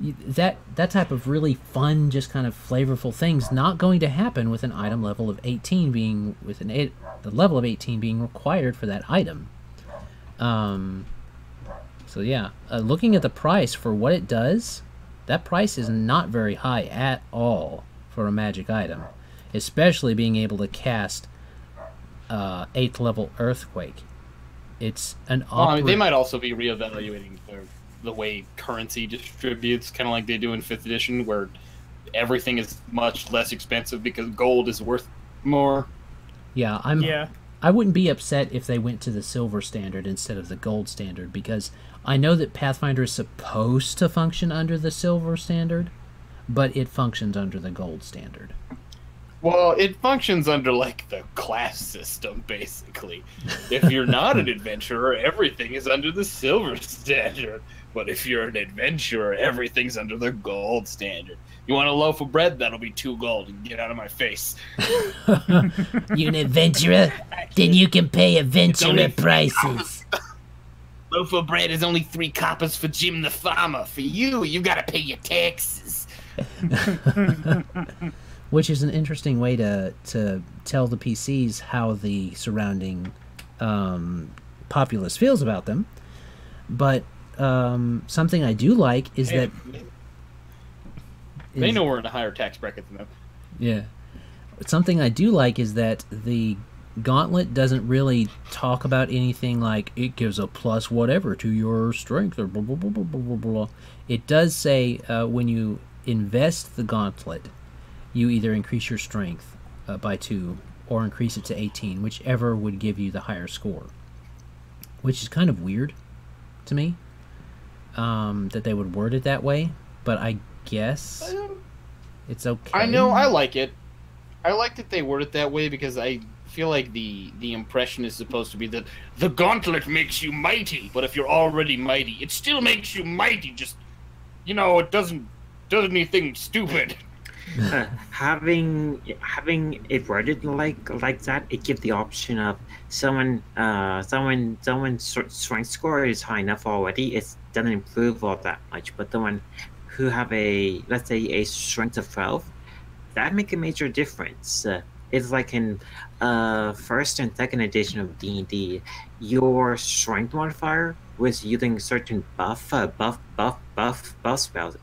that that type of really fun, just kind of flavorful things not going to happen with an item level of 18 being with an eight, the level of 18 being required for that item. Um. So yeah, uh, looking at the price for what it does, that price is not very high at all for a magic item, especially being able to cast uh, eighth level earthquake. It's an Well, I mean, they might also be reevaluating their, the way currency distributes, kind of like they do in fifth edition, where everything is much less expensive because gold is worth more. Yeah, I'm. Yeah. I wouldn't be upset if they went to the silver standard instead of the gold standard because I know that Pathfinder is supposed to function under the silver standard, but it functions under the gold standard. Well, it functions under like the class system, basically. If you're not an [laughs] adventurer, everything is under the silver standard. But if you're an adventurer, everything's under the gold standard. You want a loaf of bread? That'll be two gold. And get out of my face. [laughs] you're an adventurer? Then you can pay adventurer prices. [laughs] Loaf of bread is only three coppers for Jim the farmer. For you, you gotta pay your taxes. Which is an interesting way to to tell the PCs how the surrounding um, populace feels about them. But um, something I do like is Hey, that they is- know we're in a higher tax bracket than them. Yeah. Something I do like is that the Gauntlet doesn't really talk about anything like it gives a plus whatever to your strength or blah blah blah blah blah blah. blah. It does say uh, when you invest the Gauntlet, you either increase your strength uh, by two or increase it to 18, whichever would give you the higher score. Which is kind of weird to me um, that they would word it that way, but I guess it's okay. I know I like it. I like that they word it that way because I feel like the the impression is supposed to be that the gauntlet makes you mighty, but if you're already mighty, it still makes you mighty. Just you know, it doesn't does anything stupid. [laughs] uh, having having it worded like like that, it gives the option of someone uh someone someone's strength score is high enough already. It doesn't improve all that much, but the one who have a let's say a strength of twelve, that make a major difference. Uh, it's like in uh first and second edition of D and D, your strength modifier was using certain buff uh, buff buff buff buff spells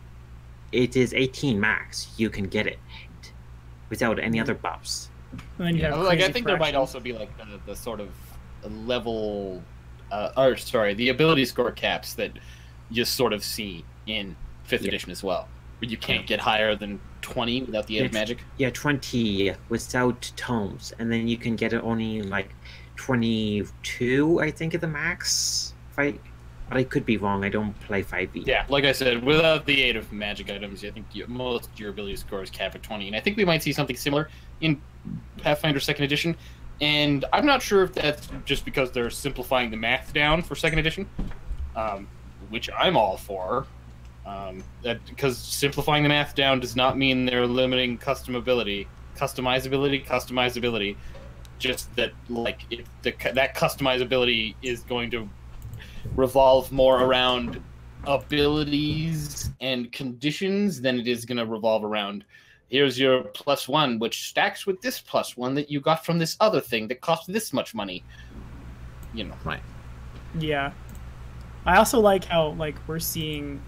it is 18 max. You can get it without any other buffs. And then you have like I crazy think there might also be like the, the sort of level, uh, or sorry, the ability score caps that you sort of see in fifth Yeah. edition as well, where you can't get higher than twenty without the aid of magic. Yeah, 20 without tomes, and then you can get it only like 22, I think, at the max. If I, but I could be wrong. I don't play 5e. Yeah, like I said, without the aid of magic items, I think you, most of your ability scores cap at 20. And I think we might see something similar in Pathfinder 2nd Edition. And I'm not sure if that's just because they're simplifying the math down for 2nd Edition, um, which I'm all for. Um, that Because simplifying the math down does not mean they're limiting customability, customizability, customizability. Just that, like, if the, that customizability is going to revolve more around abilities and conditions than it is going to revolve around here's your plus one which stacks with this plus one that you got from this other thing that cost this much money you know right. Yeah. I also like how like we're seeing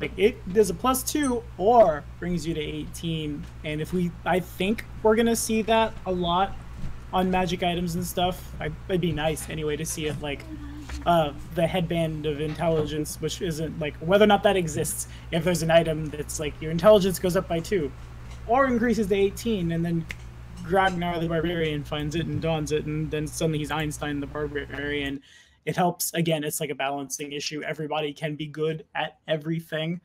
like it there's a plus two or brings you to 18 and if we i think we're gonna see that a lot on magic items and stuff I, it'd be nice anyway to see it like uh, the headband of intelligence which isn't like whether or not that exists if there's an item that's like your intelligence goes up by two or increases to 18 and then Gragnar the barbarian finds it and dons it and then suddenly he's Einstein the barbarian. It helps again it's like a balancing issue. Everybody can be good at everything.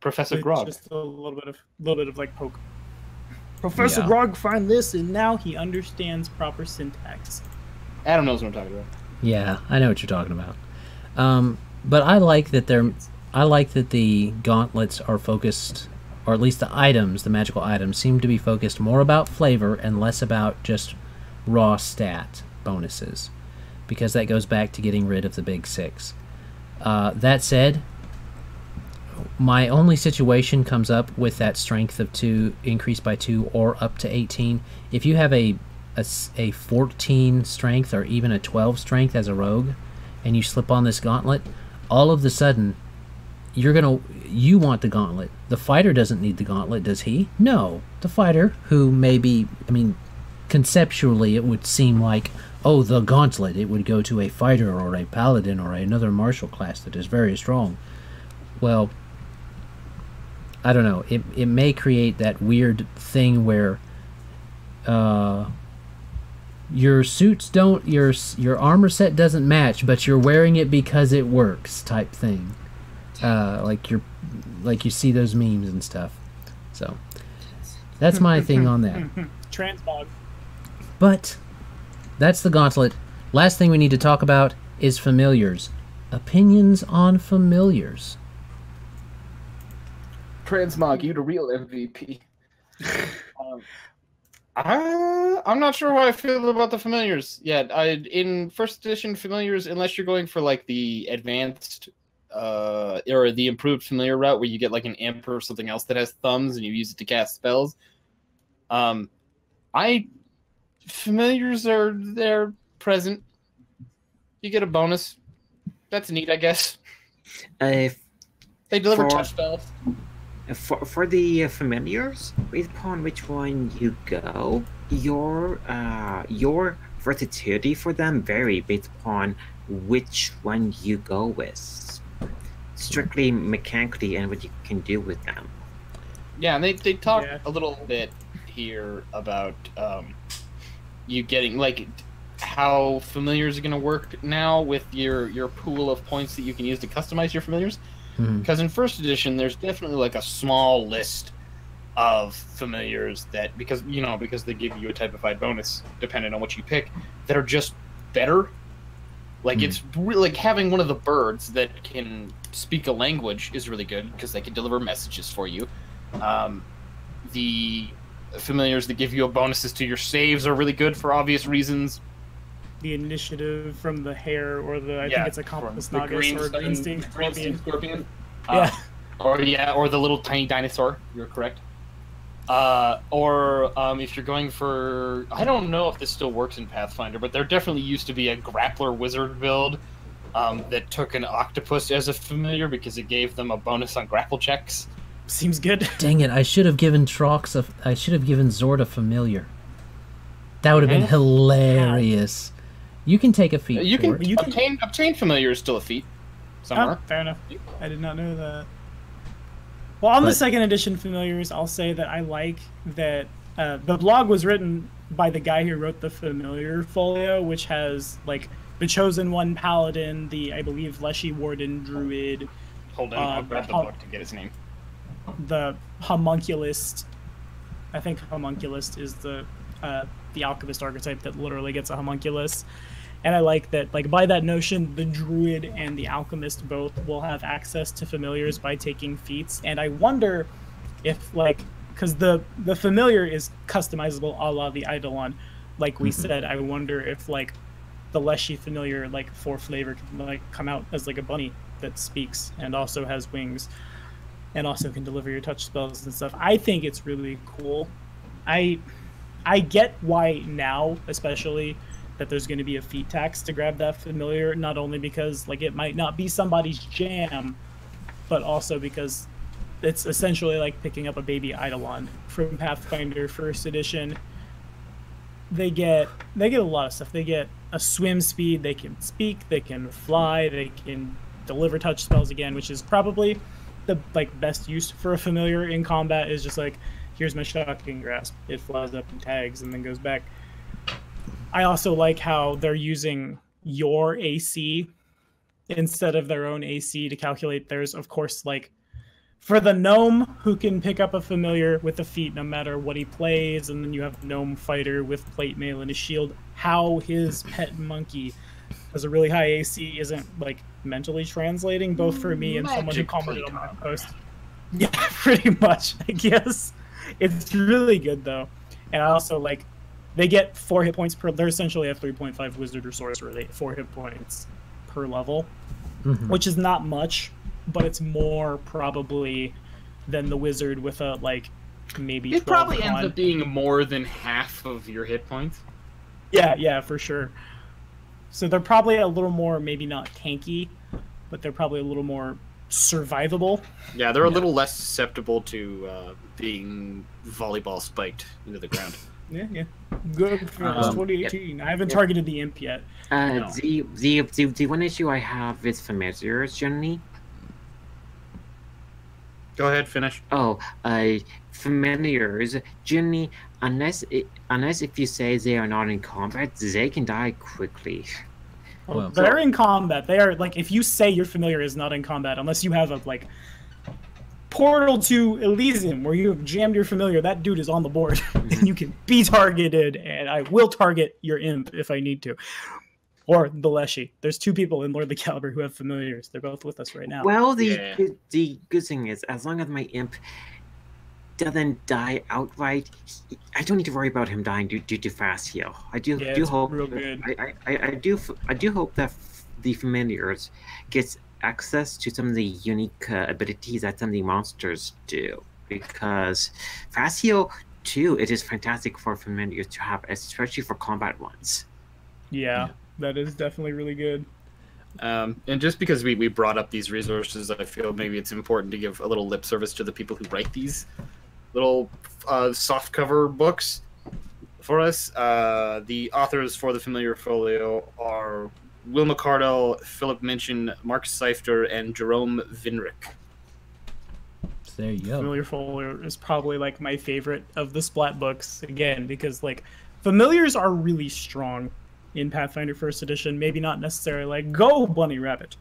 Professor It's grog. just a little bit of little bit of like poke. Professor Yeah. grog find this and now he understands proper syntax. Adam knows what i'm talking about Yeah, I know what you're talking about. Um, but I like that they're. I like that the gauntlets are focused, or at least the items, the magical items, seem to be focused more about flavor and less about just raw stat bonuses, because that goes back to getting rid of the big six. Uh, that said, my only situation comes up with that strength of two increased by two or up to 18. If you have a a, a 14 strength or even a 12 strength as a rogue and you slip on this gauntlet all of the sudden you're gonna you want the gauntlet. The fighter doesn't need the gauntlet does he? No. The fighter who maybe i mean conceptually it would seem like oh the gauntlet it would go to a fighter or a paladin or another martial class that is very strong. Well i don't know. It, it may create that weird thing where uh your suits don't your your armor set doesn't match but you're wearing it because it works type thing. Uh like you're like you see those memes and stuff. So that's my thing on that. [laughs] Transmog. But that's the gauntlet. Last thing we need to talk about is familiars. Opinions on familiars. Transmog, you the real MVP. [laughs] um, I, i'm not sure how i feel about the familiars yet. I, in first edition familiars unless you're going for like the advanced uh or the improved familiar route where you get like an imp or something else that has thumbs and you use it to cast spells um i familiars are they're present. You get a bonus. That's neat i guess. Uh, they deliver For- touch spells for, for the uh, familiars, based upon which one you go, your uh, your versatility for them vary based upon which one you go with. Strictly mechanically and what you can do with them. Yeah, and they they talk Yeah. a little bit here about um, you getting like how familiars are going to work now with your your pool of points that you can use to customize your familiars. Mhm. Because in first edition, there's definitely like a small list of familiars that because you know because they give you a typified bonus depending on what you pick that are just better. Like Hmm. it's really like having one of the birds that can speak a language is really good because they can deliver messages for you. Um, the familiars that give you bonuses to your saves are really good for obvious reasons. The initiative from the hare or the I Yeah, think it's a from compsognathus or green green sting- sting green sting scorpion. scorpion. [laughs] Yeah. Uh, or yeah, or the little tiny dinosaur. You're correct. Uh, or um, if you're going for, I don't know if this still works in Pathfinder, but there definitely used to be a grappler wizard build um, that took an octopus as a familiar because it gave them a bonus on grapple checks. Seems good. [laughs] Dang it! I should have given Trox a. I should have given Zord a familiar. That would have been hilarious. You can take a feat. You can, it. You can- obtain obtain familiar is still a feat somewhere. Oh, fair enough. I did not know that. Well, on the second edition familiars, I'll say that I like that uh, the blog was written by the guy who wrote the familiar folio, which has like the chosen one paladin, the I believe Leshy Warden druid, Hold on, I'll Um, grab the I'll- book to get his name. the homunculist. I think homunculist is the uh, the alchemist archetype that literally gets a homunculus. And I like that, like by that notion, the druid and the alchemist both will have access to familiars by taking feats. And I wonder if, like, because the the familiar is customizable a la the eidolon, like we mm-hmm. said. I wonder if like the Leshy familiar, like for flavor, can like come out as like a bunny that speaks and also has wings and also can deliver your touch spells and stuff. I think it's really cool. I I get why now, especially that there's going to be a feat tax to grab that familiar, not only because like it might not be somebody's jam, but also because it's essentially like picking up a baby Eidolon from Pathfinder First Edition. They get they get a lot of stuff. They get a swim speed. They can speak. They can fly. They can deliver touch spells again, which is probably the like best use for a familiar in combat. Is just like here's my shocking grasp. It flies up and tags and then goes back. I also like how they're using your AC instead of their own AC to calculate theirs. Of course, like for the gnome who can pick up a familiar with a feat no matter what he plays, and then you have gnome fighter with plate mail and a shield. How his pet monkey has a really high AC isn't like mentally translating both for me and someone who commented on my post. [laughs] Yeah, pretty much. I guess it's really good though, and I also like they get four hit points per. They're essentially a three point five wizard or sorcerer. They get four hit points per level, Mhm. which is not much, but it's more probably than the wizard with a like maybe. It probably con. ends up being more than half of your hit points. Yeah, yeah, for sure. So they're probably a little more, maybe not tanky, but they're probably a little more survivable. Yeah, they're a little less susceptible to uh, being volleyball spiked into the ground. [laughs] Yeah, yeah. Good for Um, 2018. I haven't yep. targeted the imp yet. Uh, No. the, the the the one issue I have with familiars generally. Go ahead, finish. Oh, uh, familiars generally, unless it, unless if you say they are not in combat, they can die quickly. Well- they're in combat. They are like if you say your familiar is not in combat, unless you have a like portal to Elysium where you have jammed your familiar, that dude is on the board [laughs] and you can be targeted. And I will target your imp if I need to, or the Leshy. There's two people in Lord of the Caliber who have familiars. They're both with us right now. Well, the Yeah. good, the good thing is, as long as my imp doesn't die outright, I don't need to worry about him dying due, due to fast heal. I do Yeah, do it's hope real good. I, I, I, I do f- I do hope that the familiars gets access to some of the unique uh, abilities that some of the monsters do because fast heal too it is fantastic for familiars to have especially for combat ones yeah, that is definitely really good. Um, and just because we, we brought up these resources, I feel maybe it's important to give a little lip service to the people who write these little uh, soft cover books. for us. Uh, the authors for the Familiar Folio are Will McCardell, Philip Minchin, Mark Seifter, and Jerome Virnich. So there you go. Familiar Folio is probably like my favorite of the Splat books again because like familiars are really strong in Pathfinder First Edition. Maybe not necessarily like go bunny rabbit,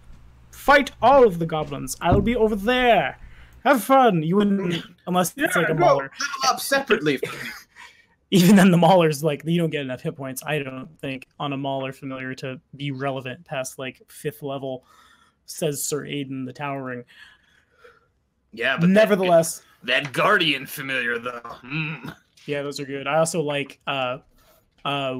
fight all of the goblins. I'll be over there. Have fun. You wouldn't unless it's like a mauler. up separately. Even then, the mauler's like you don't get enough hit points. I don't think on a mauler familiar to be relevant past like fifth level. Says Sir Aiden the Towering. yeah, but Nevertheless. that, that Guardian Familiar though. Mm. Yeah, those are good. I also like uh uh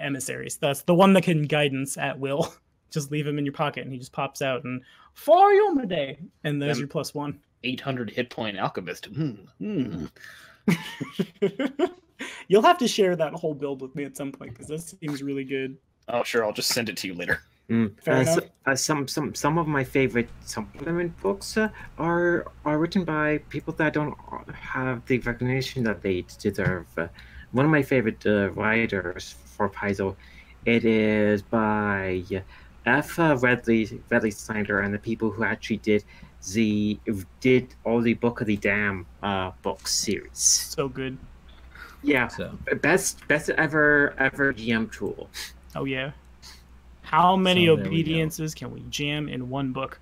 emissaries. That's the one that can guidance at will. [laughs] Just leave him in your pocket and he just pops out and for your day. And there's your plus one. 800 hit point alchemist. Mm. Mm. [laughs] You'll have to share that whole build with me at some point because this seems really good. Oh, sure. I'll just send it to you later. Mm. Fair Uh, so- uh, some some some of my favorite supplement books uh, are are written by people that don't have the recognition that they deserve. Uh, one of my favorite uh, writers for Paizo, it is by F. Uh, Redley Redley Schneider and the people who actually did the did all the Book of the Damned uh, book series. So good. Yeah, So best best ever ever GM tool. Oh yeah. How many So there we obediences can we jam in one book?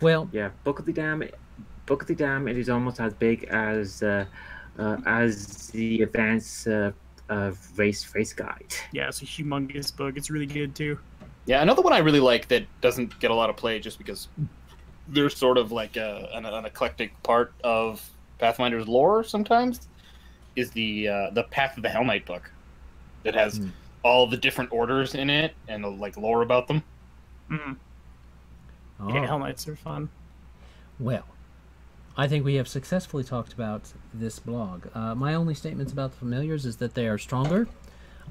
well, Yeah, Book of the Damned. Book of the Damned. It is almost as big as uh, uh, as the advanced uh, uh, race race guide. Yeah, it's a humongous book. It's really good too. Yeah, another one I really like that doesn't get a lot of play just because they're sort of like a, an, an eclectic part of Pathfinder's lore sometimes is the uh, the Path of the Hellknight book that has Hmm. all the different orders in it and uh, like lore about them. Mm. oh, Yeah, Hellknights are fun. well, I think we have successfully talked about this blog. Uh, my only statements about the familiars is that they are stronger.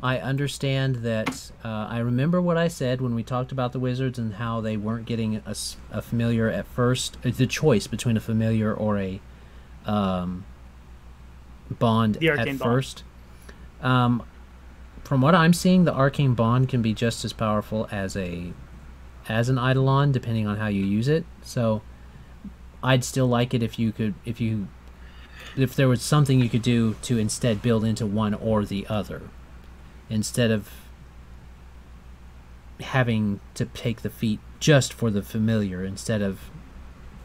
I understand that. Uh, I remember what I said when we talked about the wizards and how they weren't getting a, a familiar at first. uh, The choice between a familiar or a um, bond The at bond. first. Um, from what I'm seeing, the arcane bond can be just as powerful as a as an eidolon, depending on how you use it. So, I'd still like it if you could if you if there was something you could do to instead build into one or the other instead of having to take the feat just for the familiar instead of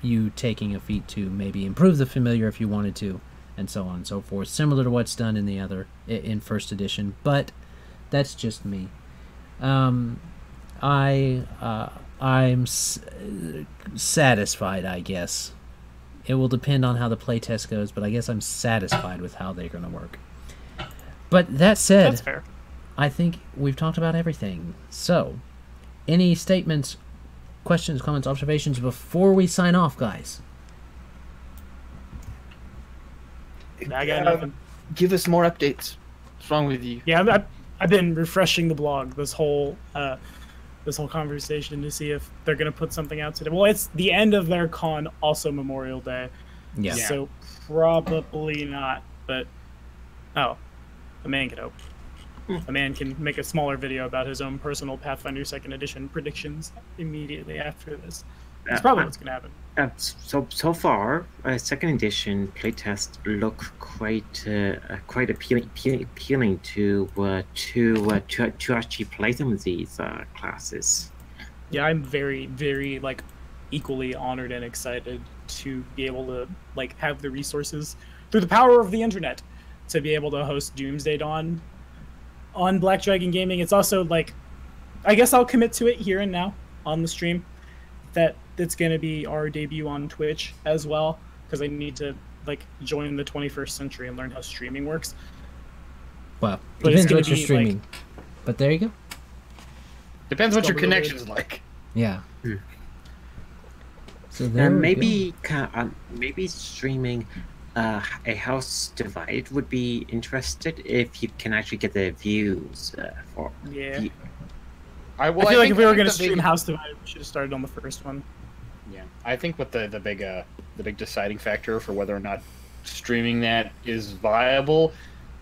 you taking a feat to maybe improve the familiar if you wanted to and so on and so forth. Similar to what's done in the other in first edition but that's just me. Um i uh i'm satisfied i guess. It will depend on how the playtest goes but i guess i'm satisfied with how they're going to work. But that said That's fair. I think we've talked about everything. So, any statements, questions, comments, observations before we sign off, guys? I got Uh. Give us more updates. What's wrong with you? Yeah, I've, I've- I've been refreshing the blog this whole uh, this whole conversation to see if they're gonna put something out today. Well, it's the end of their con, also Memorial Day, Yeah. so probably not. But oh, a man can hope. A man can make a smaller video about his own personal Pathfinder Second Edition predictions immediately after this. That's probably what's gonna happen. Uh, so so far, uh, second edition playtests look quite uh, uh, quite appealing appealing, appealing to uh, to, uh, to to actually play some of these uh, classes. yeah i'm very very like equally honored and excited to be able to like have the resources through the power of the internet to be able to host doomsday dawn on black dragon gaming it's also like i guess i'll commit to it here and now on the stream that it's going to be our debut on twitch as well because i need to like join the 21st century and learn how streaming works Well, But depends what you're be, like- streaming. but there you go. Depends what your Double loaded. connection's like. Yeah. Hmm. So there And maybe ca- uh, maybe streaming uh, a house divide would be interested if you can actually get the views uh, for. yeah Ye- I, well, i feel like if we were going to the big- stream house divided we should have started on the first one Yeah, I think what the the big uh the big deciding factor for whether or not streaming that is viable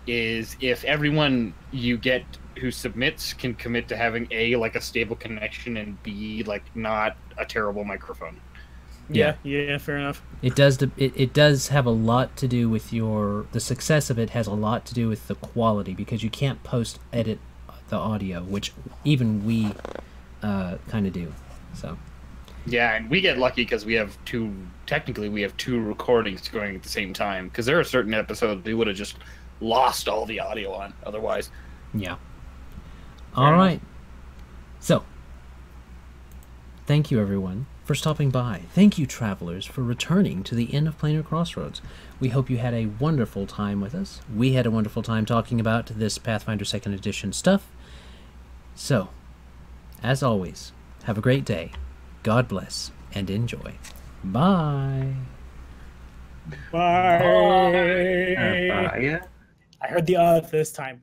is if everyone you get who submits can commit to having a like a stable connection and b like not a terrible microphone. Yeah, yeah, fair enough. It does. de- It, it does have a lot to do with your. The success of it has a lot to do with the quality because you can't post edit the audio, which even we uh, kind of do. So Yeah, and we get lucky because we have two. Technically, we have two recordings going at the same time. Because there are certain episodes we would have just lost all the audio on otherwise. yeah. All right. So thank you everyone for stopping by. Thank you travelers for returning to the Inn of Planar Crossroads. We hope you had a wonderful time with us. We had a wonderful time talking about this Pathfinder Second Edition stuff. So, as always, have a great day. God bless and enjoy. Bye. Bye. Yeah. I heard the uh this time.